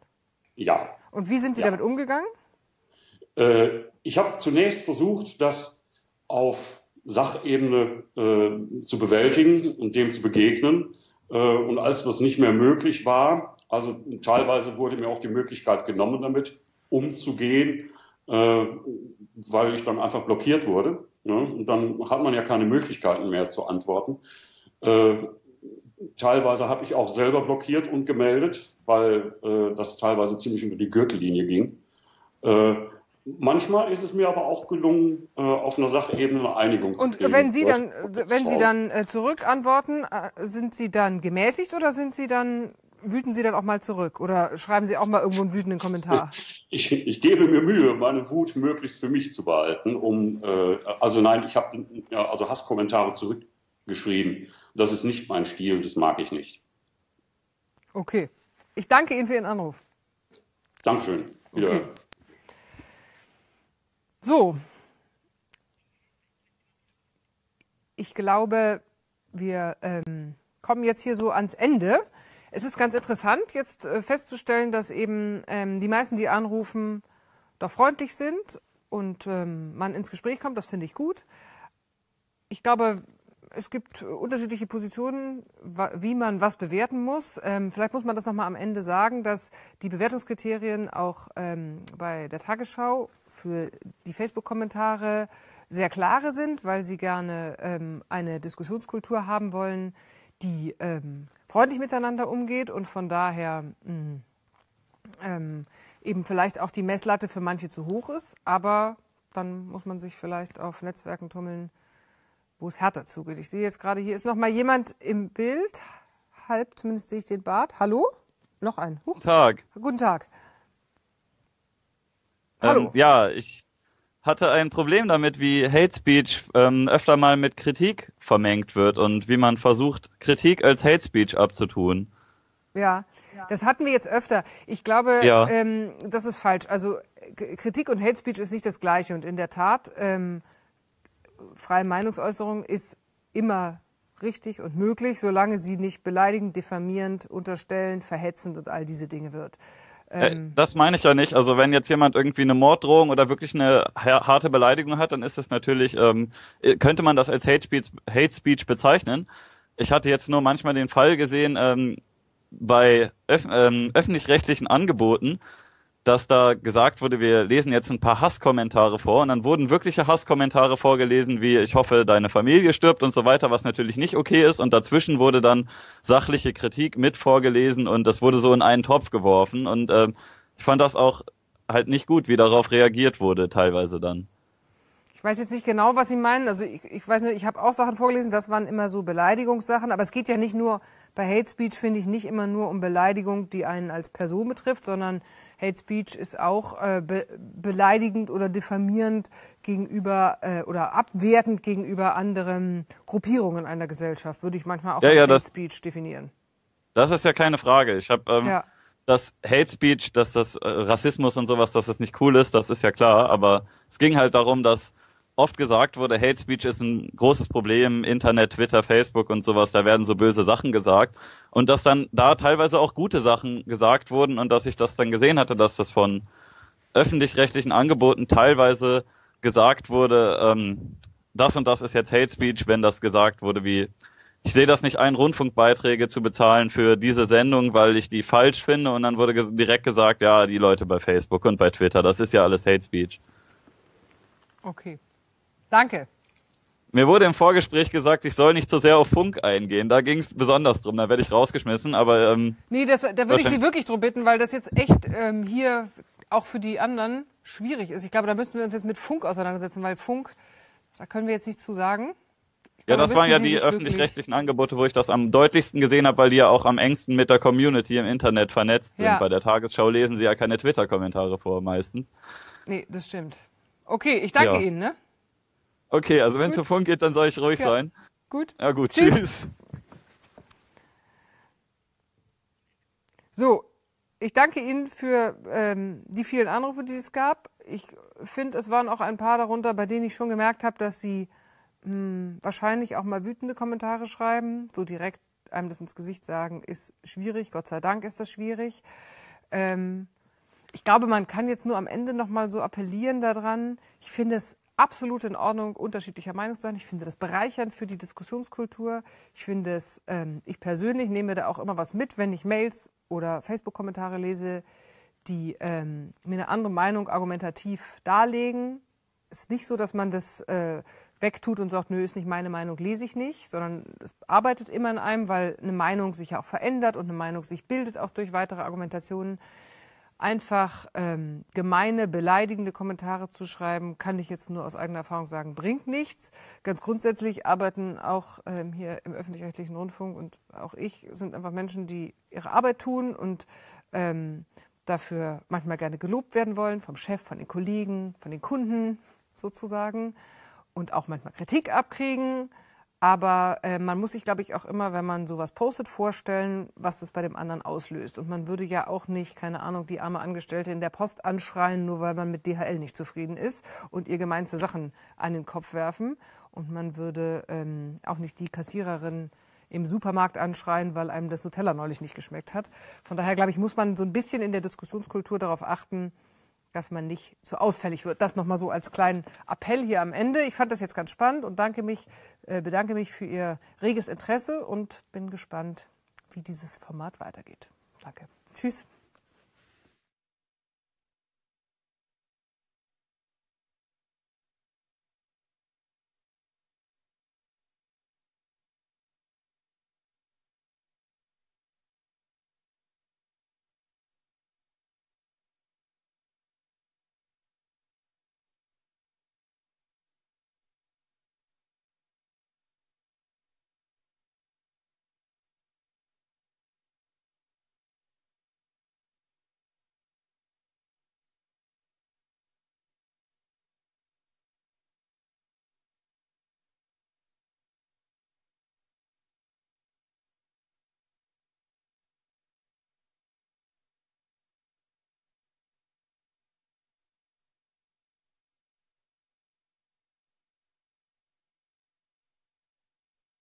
Ja. Und wie sind Sie ja. damit umgegangen? Äh, ich habe zunächst versucht, das auf Sachebene äh, zu bewältigen und dem zu begegnen. Äh, und als das nicht mehr möglich war, also teilweise wurde mir auch die Möglichkeit genommen, damit umzugehen, äh, weil ich dann einfach blockiert wurde. Ne? Und dann hat man ja keine Möglichkeiten mehr zu antworten. Äh, teilweise habe ich auch selber blockiert und gemeldet, weil äh, das teilweise ziemlich über die Gürtellinie ging. Äh, manchmal ist es mir aber auch gelungen, äh, auf einer Sachebene eine Einigung zu Und wenn Sie dann, wenn Sie dann äh, zurückantworten, sind Sie dann gemäßigt oder sind Sie dann wüten Sie dann auch mal zurück oder schreiben Sie auch mal irgendwo einen wütenden Kommentar? Ich, ich gebe mir Mühe, meine Wut möglichst für mich zu behalten. Um, äh, also nein, ich habe ja, also Hasskommentare zurückgeschrieben. Das ist nicht mein Stil, das mag ich nicht. Okay. Ich danke Ihnen für Ihren Anruf. Dankeschön. Wieder. Okay. So. Ich glaube, wir ähm, kommen jetzt hier so ans Ende. Es ist ganz interessant, jetzt äh, festzustellen, dass eben ähm, die meisten, die anrufen, doch freundlich sind und ähm, man ins Gespräch kommt. Das finde ich gut. Ich glaube, es gibt unterschiedliche Positionen, wie man was bewerten muss. Ähm, vielleicht muss man das nochmal am Ende sagen, dass die Bewertungskriterien auch ähm, bei der Tagesschau für die Facebook-Kommentare sehr klare sind, weil sie gerne ähm, eine Diskussionskultur haben wollen, die ähm, freundlich miteinander umgeht und von daher mh, hm, ähm, eben vielleicht auch die Messlatte für manche zu hoch ist, aber dann muss man sich vielleicht auf Netzwerken tummeln, wo es härter zugeht. Ich sehe jetzt gerade, hier ist noch mal jemand im Bild, halb zumindest sehe ich den Bart. Hallo? Noch ein. Huch. Guten Tag. Guten Tag. Hallo. Ähm, ja, ich hatte ein Problem damit, wie Hate Speech ähm, öfter mal mit Kritik vermengt wird und wie man versucht, Kritik als Hate Speech abzutun. Ja, das hatten wir jetzt öfter. Ich glaube, ja. ähm, das ist falsch. Also Kritik und Hate Speech ist nicht das Gleiche. Und in der Tat, ähm, freie Meinungsäußerung ist immer richtig und möglich, solange sie nicht beleidigend, diffamierend, unterstellend, verhetzend und all diese Dinge wird. Äh, ähm, das meine ich ja nicht. Also wenn jetzt jemand irgendwie eine Morddrohung oder wirklich eine harte Beleidigung hat, dann ist das natürlich, ähm, äh, könnte man das als Hate Speech, Hate Speech bezeichnen. Ich hatte jetzt nur manchmal den Fall gesehen, ähm, bei öf ähm, öffentlich-rechtlichen Angeboten, dass da gesagt wurde, wir lesen jetzt ein paar Hasskommentare vor und dann wurden wirkliche Hasskommentare vorgelesen, wie ich hoffe, deine Familie stirbt und so weiter, was natürlich nicht okay ist und dazwischen wurde dann sachliche Kritik mit vorgelesen und das wurde so in einen Topf geworfen und äh, ich fand das auch halt nicht gut, wie darauf reagiert wurde teilweise dann. Ich weiß jetzt nicht genau, was Sie meinen. Also ich, ich weiß nicht, ich habe auch Sachen vorgelesen, das waren immer so Beleidigungssachen, aber es geht ja nicht nur bei Hate Speech finde ich nicht immer nur um Beleidigung, die einen als Person betrifft, sondern Hate Speech ist auch äh, be beleidigend oder diffamierend gegenüber äh, oder abwertend gegenüber anderen Gruppierungen einer Gesellschaft, würde ich manchmal auch ja, als ja, Hate das, Speech definieren. Das ist ja keine Frage. Ich habe ähm, ja. das Hate Speech, dass das äh, Rassismus und sowas, dass das nicht cool ist, das ist ja klar, aber es ging halt darum, dass oft gesagt wurde, Hate Speech ist ein großes Problem, Internet, Twitter, Facebook und sowas, da werden so böse Sachen gesagt. Und dass dann da teilweise auch gute Sachen gesagt wurden und dass ich das dann gesehen hatte, dass das von öffentlich-rechtlichen Angeboten teilweise gesagt wurde, ähm, das und das ist jetzt Hate Speech, wenn das gesagt wurde wie, ich sehe das nicht ein, Rundfunkbeiträge zu bezahlen für diese Sendung, weil ich die falsch finde. Und dann wurde direkt gesagt, ja, die Leute bei Facebook und bei Twitter, das ist ja alles Hate Speech. Okay. Danke. Mir wurde im Vorgespräch gesagt, ich soll nicht zu sehr auf Funk eingehen. Da ging es besonders drum, da werde ich rausgeschmissen. Aber ähm, nee, das, da würde ich Sie wirklich drum bitten, weil das jetzt echt ähm, hier auch für die anderen schwierig ist. Ich glaube, da müssen wir uns jetzt mit Funk auseinandersetzen, weil Funk, da können wir jetzt nichts zu sagen. Glaube, ja, das waren ja die öffentlich-rechtlichen Angebote, wo ich das am deutlichsten gesehen habe, weil die ja auch am engsten mit der Community im Internet vernetzt sind. Ja. Bei der Tagesschau lesen sie ja keine Twitter-Kommentare vor meistens. Nee, das stimmt. Okay, ich danke ja. Ihnen, ne? Okay, also wenn es zu Funk geht, dann soll ich ruhig ja. sein. Gut. Ja gut, tschüss. tschüss. So, ich danke Ihnen für ähm, die vielen Anrufe, die es gab. Ich finde, es waren auch ein paar darunter, bei denen ich schon gemerkt habe, dass Sie mh, hm, wahrscheinlich auch mal wütende Kommentare schreiben. So direkt einem das ins Gesicht sagen, ist schwierig. Gott sei Dank ist das schwierig. Ähm, ich glaube, man kann jetzt nur am Ende noch mal so appellieren daran. Ich finde es absolut in Ordnung, unterschiedlicher Meinung zu sein. Ich finde das bereichernd für die Diskussionskultur. Ich finde es, ähm, ich persönlich nehme da auch immer was mit, wenn ich Mails oder Facebook-Kommentare lese, die ähm, mir eine andere Meinung argumentativ darlegen. Es ist nicht so, dass man das äh, wegtut und sagt, nö, ist nicht meine Meinung, lese ich nicht, sondern es arbeitet immer in einem, weil eine Meinung sich auch verändert und eine Meinung sich bildet auch durch weitere Argumentationen. Einfach ähm, gemeine, beleidigende Kommentare zu schreiben, kann ich jetzt nur aus eigener Erfahrung sagen, bringt nichts. Ganz grundsätzlich arbeiten auch ähm, hier im öffentlich-rechtlichen Rundfunk und auch ich sind einfach Menschen, die ihre Arbeit tun und ähm, dafür manchmal gerne gelobt werden wollen, vom Chef, von den Kollegen, von den Kunden sozusagen und auch manchmal Kritik abkriegen. Aber äh, man muss sich, glaube ich, auch immer, wenn man sowas postet, vorstellen, was das bei dem anderen auslöst. Und man würde ja auch nicht, keine Ahnung, die arme Angestellte in der Post anschreien, nur weil man mit DHL nicht zufrieden ist und ihr gemeinste Sachen an den Kopf werfen. Und man würde ähm, auch nicht die Kassiererin im Supermarkt anschreien, weil einem das Nutella neulich nicht geschmeckt hat. Von daher, glaube ich, muss man so ein bisschen in der Diskussionskultur darauf achten, dass man nicht zu ausfällig wird. Das nochmal so als kleinen Appell hier am Ende. Ich fand das jetzt ganz spannend und danke mich, äh, bedanke mich für Ihr reges Interesse und bin gespannt, wie dieses Format weitergeht. Danke. Tschüss.